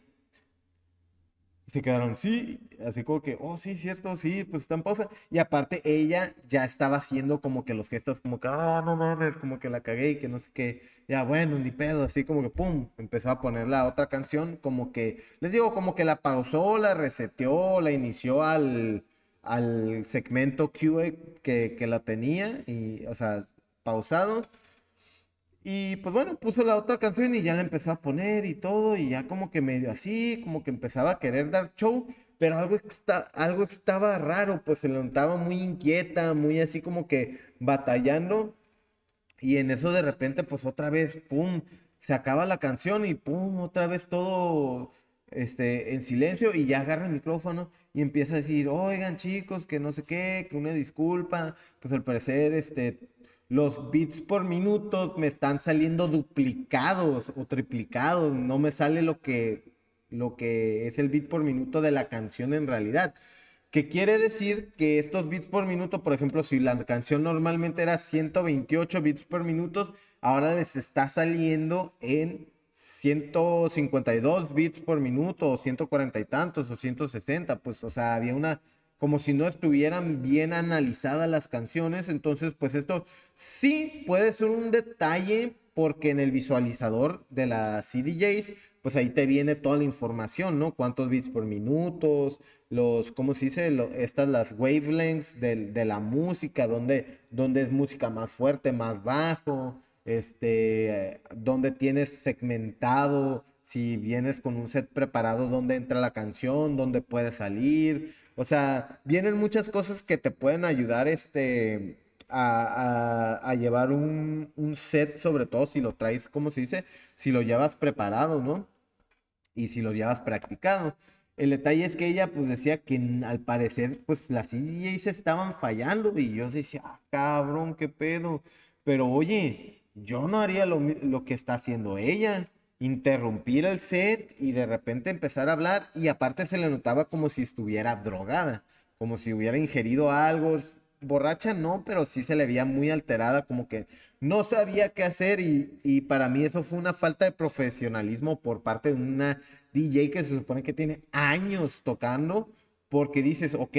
Se quedaron, sí, así como que, oh, sí, cierto, sí, pues está en pausa. Y aparte ella ya estaba haciendo como que los gestos, como que, ah, no mames, como que la cagué y que no sé qué. Ya, bueno, ni pedo, así como que, pum, empezó a poner la otra canción, como que, les digo, como que la pausó, la reseteó, la inició al, al segmento QA que, que la tenía, y, o sea, pausado. Y pues bueno, puso la otra canción y ya la empezó a poner y todo, y ya como que medio así, como que empezaba a querer dar show, pero algo, está, algo estaba raro, pues se notaba muy inquieta, muy así como que batallando, y en eso de repente pues otra vez, ¡pum! Se acaba la canción y ¡pum! Otra vez todo este, en silencio y ya agarra el micrófono y empieza a decir, oigan chicos, que no sé qué, que una disculpa, pues al parecer este, los bits por minuto me están saliendo duplicados o triplicados, no me sale lo que, lo que es el bit por minuto de la canción en realidad. Que quiere decir que estos bits por minuto, por ejemplo, si la canción normalmente era 128 bits por minuto, ahora les está saliendo en 152 bits por minuto, o 140 y tantos, o 160, pues, o sea, había una, como si no estuvieran bien analizadas las canciones, entonces, pues esto sí puede ser un detalle, porque en el visualizador de las CDJs, pues ahí te viene toda la información, ¿no? Cuántos bits por minutos, los, ¿cómo se dice? estas, las wavelengths de, la música, donde, donde es música más fuerte, más bajo, este, donde tienes segmentado, si vienes con un set preparado, dónde entra la canción, dónde puede salir. O sea, vienen muchas cosas que te pueden ayudar este, a, llevar un, un, set, sobre todo si lo traes, ¿cómo se dice? Si lo llevas preparado, ¿no? Y si lo llevas practicado. El detalle es que ella pues decía que al parecer pues las se estaban fallando y yo decía, ah, cabrón, qué pedo. Pero oye, yo no haría lo, lo que está haciendo ella. Interrumpir el set y de repente empezar a hablar y aparte se le notaba como si estuviera drogada, como si hubiera ingerido algo. Borracha no, pero sí se le veía muy alterada, como que no sabía qué hacer y, y para mí eso fue una falta de profesionalismo por parte de una DJ que se supone que tiene años tocando, porque dices, ok,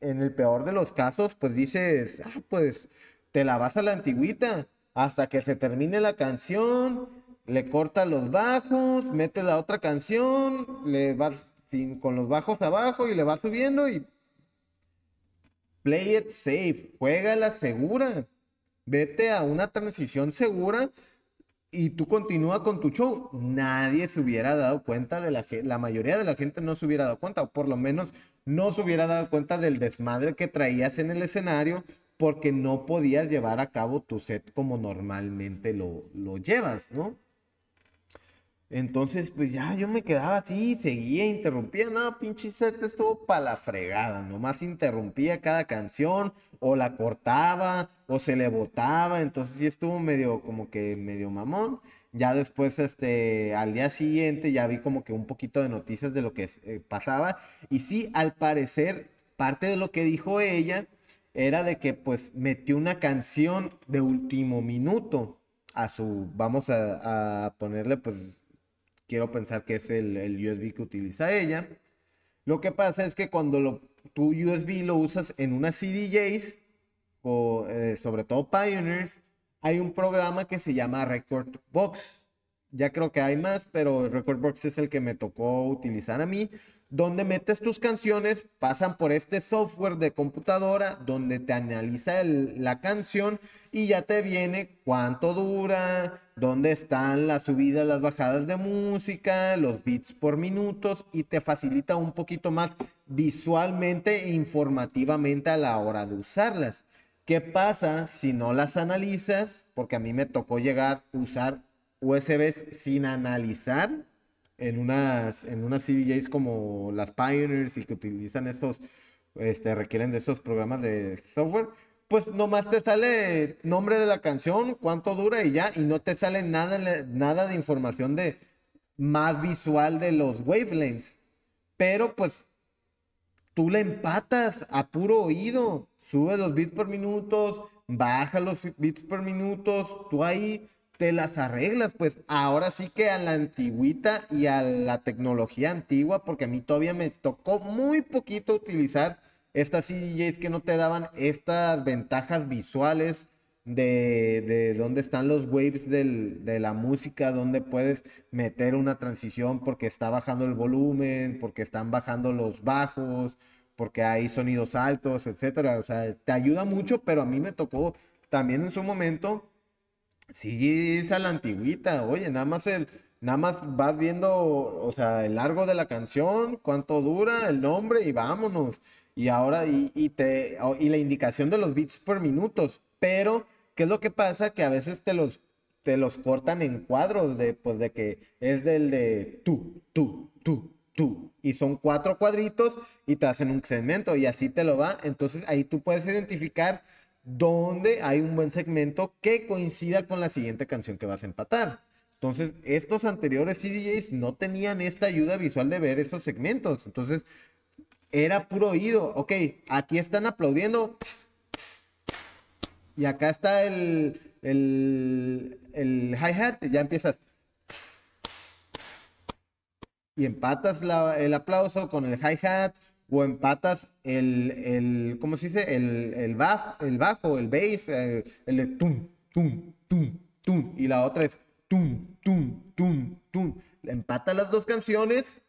en el peor de los casos, pues dices, ah, pues te la vas a la antigüita hasta que se termine la canción, le corta los bajos, mete la otra canción, le vas sin, con los bajos abajo y le vas subiendo y play it safe, juega la segura, vete a una transición segura y tú continúa con tu show. Nadie se hubiera dado cuenta de la la mayoría de la gente no se hubiera dado cuenta, o por lo menos no se hubiera dado cuenta del desmadre que traías en el escenario porque no podías llevar a cabo tu set como normalmente lo, lo llevas, ¿no? Entonces, pues ya yo me quedaba así, seguía, interrumpía, no, pinche set estuvo para la fregada, nomás interrumpía cada canción, o la cortaba, o se le botaba, entonces sí estuvo medio, como que medio mamón. Ya después, este, al día siguiente, ya vi como que un poquito de noticias de lo que eh, pasaba, y sí, al parecer, parte de lo que dijo ella, era de que pues metió una canción de último minuto a su, vamos a, ponerle pues, quiero pensar que es el, USB que utiliza ella. Lo que pasa es que cuando lo, tu USB lo usas en una CDJs, o eh, sobre todo Pioneers, hay un programa que se llama Record Box. Ya creo que hay más, pero Record Box es el que me tocó utilizar a mí, donde metes tus canciones, pasan por este software de computadora donde te analiza la canción y ya te viene cuánto dura, dónde están las subidas, las bajadas de música, los beats por minutos y te facilita un poquito más visualmente e informativamente a la hora de usarlas. ¿Qué pasa si no las analizas? Porque a mí me tocó llegar a usar USBs sin analizar en unas, en unas CDJs como las Pioneers y que utilizan estos, este, requieren de estos programas de software, pues nomás te sale nombre de la canción, cuánto dura y ya, y no te sale nada, nada de información de más visual de los wavelengths. Pero pues tú le empatas a puro oído, sube los bits por minutos, baja los bits por minutos, tú ahí te las arreglas, pues ahora sí que a la antigüita y a la tecnología antigua, porque a mí todavía me tocó muy poquito utilizar estas CDJs que no te daban estas ventajas visuales de, de dónde están los waves de la música, dónde puedes meter una transición porque está bajando el volumen, porque están bajando los bajos, porque hay sonidos altos, etcétera. O sea, te ayuda mucho, pero a mí me tocó también en su momento Sí, es a la antigüita, oye, nada más el, nada más vas viendo, o sea, el largo de la canción, cuánto dura, el nombre y vámonos. Y ahora, y, te, y la indicación de los beats por minutos. Pero, ¿qué es lo que pasa? Que a veces te los, te los cortan en cuadros de, pues, de que es del de tú, tú, tú, tú. Y son cuatro cuadritos y te hacen un segmento y así te lo va. Entonces ahí tú puedes identificar donde hay un buen segmento que coincida con la siguiente canción que vas a empatar. Entonces, estos anteriores CDJs no tenían esta ayuda visual de ver esos segmentos. Entonces, era puro oído. Ok, aquí están aplaudiendo. Y acá está el, el, el hi-hat. Ya empiezas. Y empatas el aplauso con el hi-hat o empatas el, el ¿cómo se dice? El, el, bass, el bajo, el bass, el, el de tum, tum, tum, tum, y la otra es tum, tum, tum, tum. Empata las dos canciones,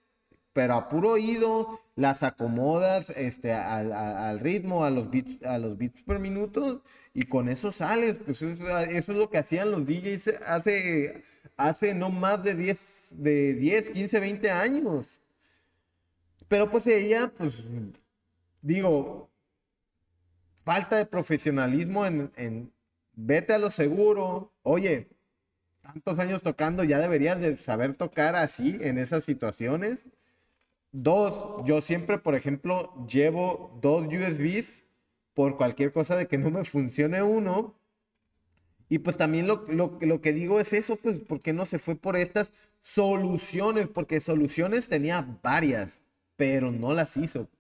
pero a puro oído, las acomodas este, al, al, ritmo, a los, beats, a los beats por minuto, y con eso sales. Pues eso, eso es lo que hacían los DJs hace, hace no más de 10, de 10, 15, 20 años. Pero pues ella, pues, digo, falta de profesionalismo en, vete a lo seguro. Oye, tantos años tocando, ya deberías de saber tocar así en esas situaciones. Dos, yo siempre, por ejemplo, llevo dos USBs por cualquier cosa de que no me funcione uno. Y pues también lo, lo, lo, que digo es eso, pues, ¿por qué no se fue por estas soluciones? Porque soluciones tenía varias pero no las hizo.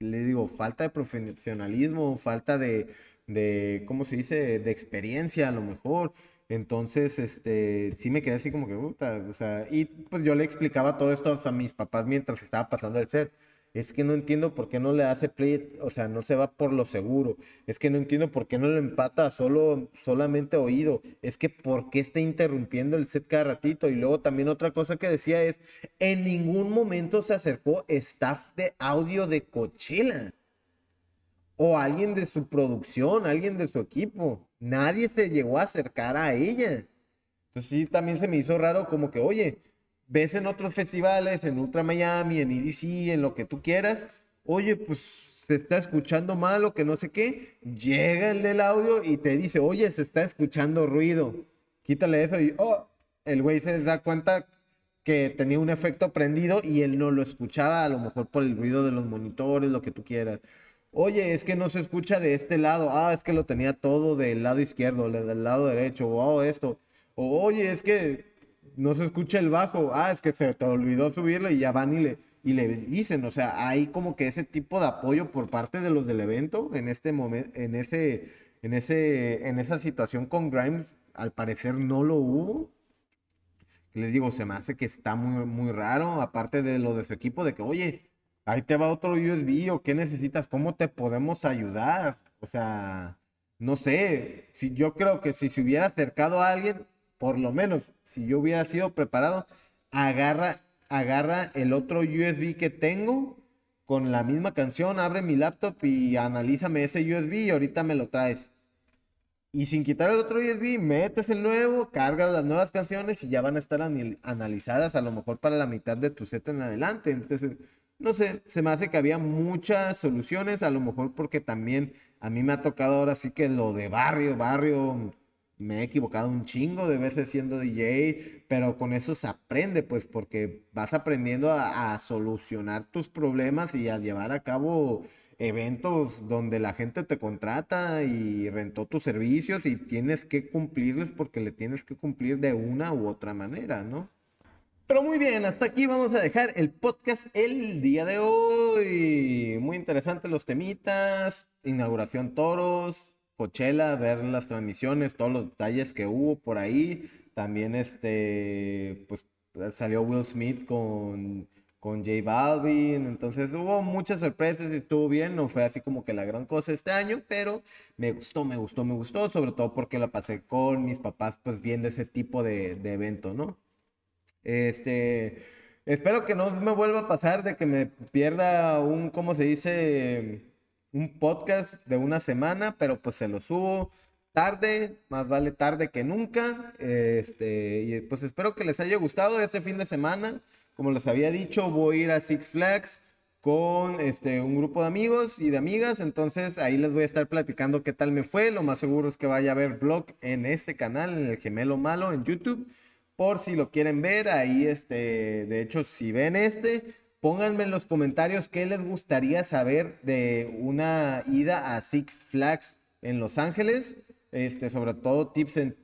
Le digo, falta de profesionalismo, falta de, de, ¿cómo se dice? De experiencia a lo mejor. Entonces, este, sí me quedé así como que, puta, o sea, y pues yo le explicaba todo esto a mis papás mientras estaba pasando el ser es que no entiendo por qué no le hace play, o sea, no se va por lo seguro. Es que no entiendo por qué no le empata solo, solamente oído. Es que por qué está interrumpiendo el set cada ratito. Y luego también otra cosa que decía es, en ningún momento se acercó staff de audio de Coachella. O alguien de su producción, alguien de su equipo. Nadie se llegó a acercar a ella. Entonces sí, también se me hizo raro como que, oye, ves en otros festivales, en Ultra Miami, en EDC, en lo que tú quieras, oye, pues se está escuchando mal o que no sé qué, llega el del audio y te dice, oye, se está escuchando ruido, quítale eso y, oh, el güey se da cuenta que tenía un efecto prendido y él no lo escuchaba, a lo mejor por el ruido de los monitores, lo que tú quieras. Oye, es que no se escucha de este lado. Ah, es que lo tenía todo del lado izquierdo, del lado derecho. O oh, esto. O oye, es que no se escucha el bajo, ah, es que se te olvidó subirlo y ya van y le, y le dicen, o sea, hay como que ese tipo de apoyo por parte de los del evento en este momento, en ese, en ese, en esa situación con Grimes, al parecer no lo hubo. Les digo, se me hace que está muy, muy raro, aparte de lo de su equipo, de que, oye, ahí te va otro USB o qué necesitas, cómo te podemos ayudar. O sea, no sé, si yo creo que si se hubiera acercado a alguien, por lo menos, si yo hubiera sido preparado, agarra, agarra el otro USB que tengo con la misma canción, abre mi laptop y analízame ese USB y ahorita me lo traes. Y sin quitar el otro USB, metes el nuevo, cargas las nuevas canciones y ya van a estar analizadas a lo mejor para la mitad de tu set en adelante. Entonces, no sé, se me hace que había muchas soluciones, a lo mejor porque también a mí me ha tocado ahora sí que lo de barrio, barrio, me he equivocado un chingo de veces siendo DJ, pero con eso se aprende, pues, porque vas aprendiendo a, solucionar tus problemas y a llevar a cabo eventos donde la gente te contrata y rentó tus servicios y tienes que cumplirles porque le tienes que cumplir de una u otra manera, ¿no? Pero muy bien, hasta aquí vamos a dejar el podcast el día de hoy. Muy interesante los temitas, inauguración toros, Coachella, ver las transmisiones, todos los detalles que hubo por ahí. También este, pues salió Will Smith con, con J Balvin. Entonces hubo muchas sorpresas y estuvo bien. No fue así como que la gran cosa este año, pero me gustó, me gustó, me gustó. Sobre todo porque la pasé con mis papás, pues viendo ese tipo de, de evento, ¿no? Este. Espero que no me vuelva a pasar de que me pierda un, ¿cómo se dice? Un podcast de una semana, pero pues se lo subo. tarde, más vale tarde que nunca. Este, y pues espero que les haya gustado este fin de semana. Como les había dicho, voy a ir a Six Flags con este, un grupo de amigos y de amigas. Entonces ahí les voy a estar platicando qué tal me fue. Lo más seguro es que vaya a haber vlog en este canal, en el Gemelo Malo, en YouTube. Por si lo quieren ver, ahí este, de hecho, si ven este, pónganme en los comentarios qué les gustaría saber de una ida a Six Flags en Los Ángeles. Este, sobre todo tips en,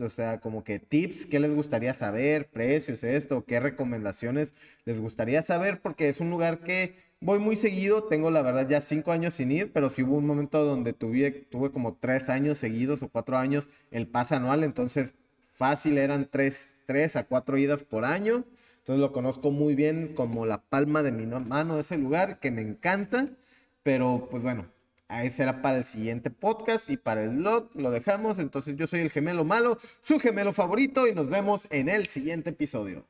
o sea, como que tips, qué les gustaría saber, precios, esto, qué recomendaciones les gustaría saber, porque es un lugar que voy muy seguido, tengo la verdad ya cinco años sin ir, pero sí hubo un momento donde tuve, tuve como tres años seguidos o cuatro años el pase anual, entonces fácil eran tres, tres a cuatro idas por año, entonces lo conozco muy bien como la palma de mi mano ese lugar, que me encanta, pero pues bueno, Ahí será para el siguiente podcast y para el blog lo dejamos. Entonces yo soy el gemelo malo, su gemelo favorito y nos vemos en el siguiente episodio.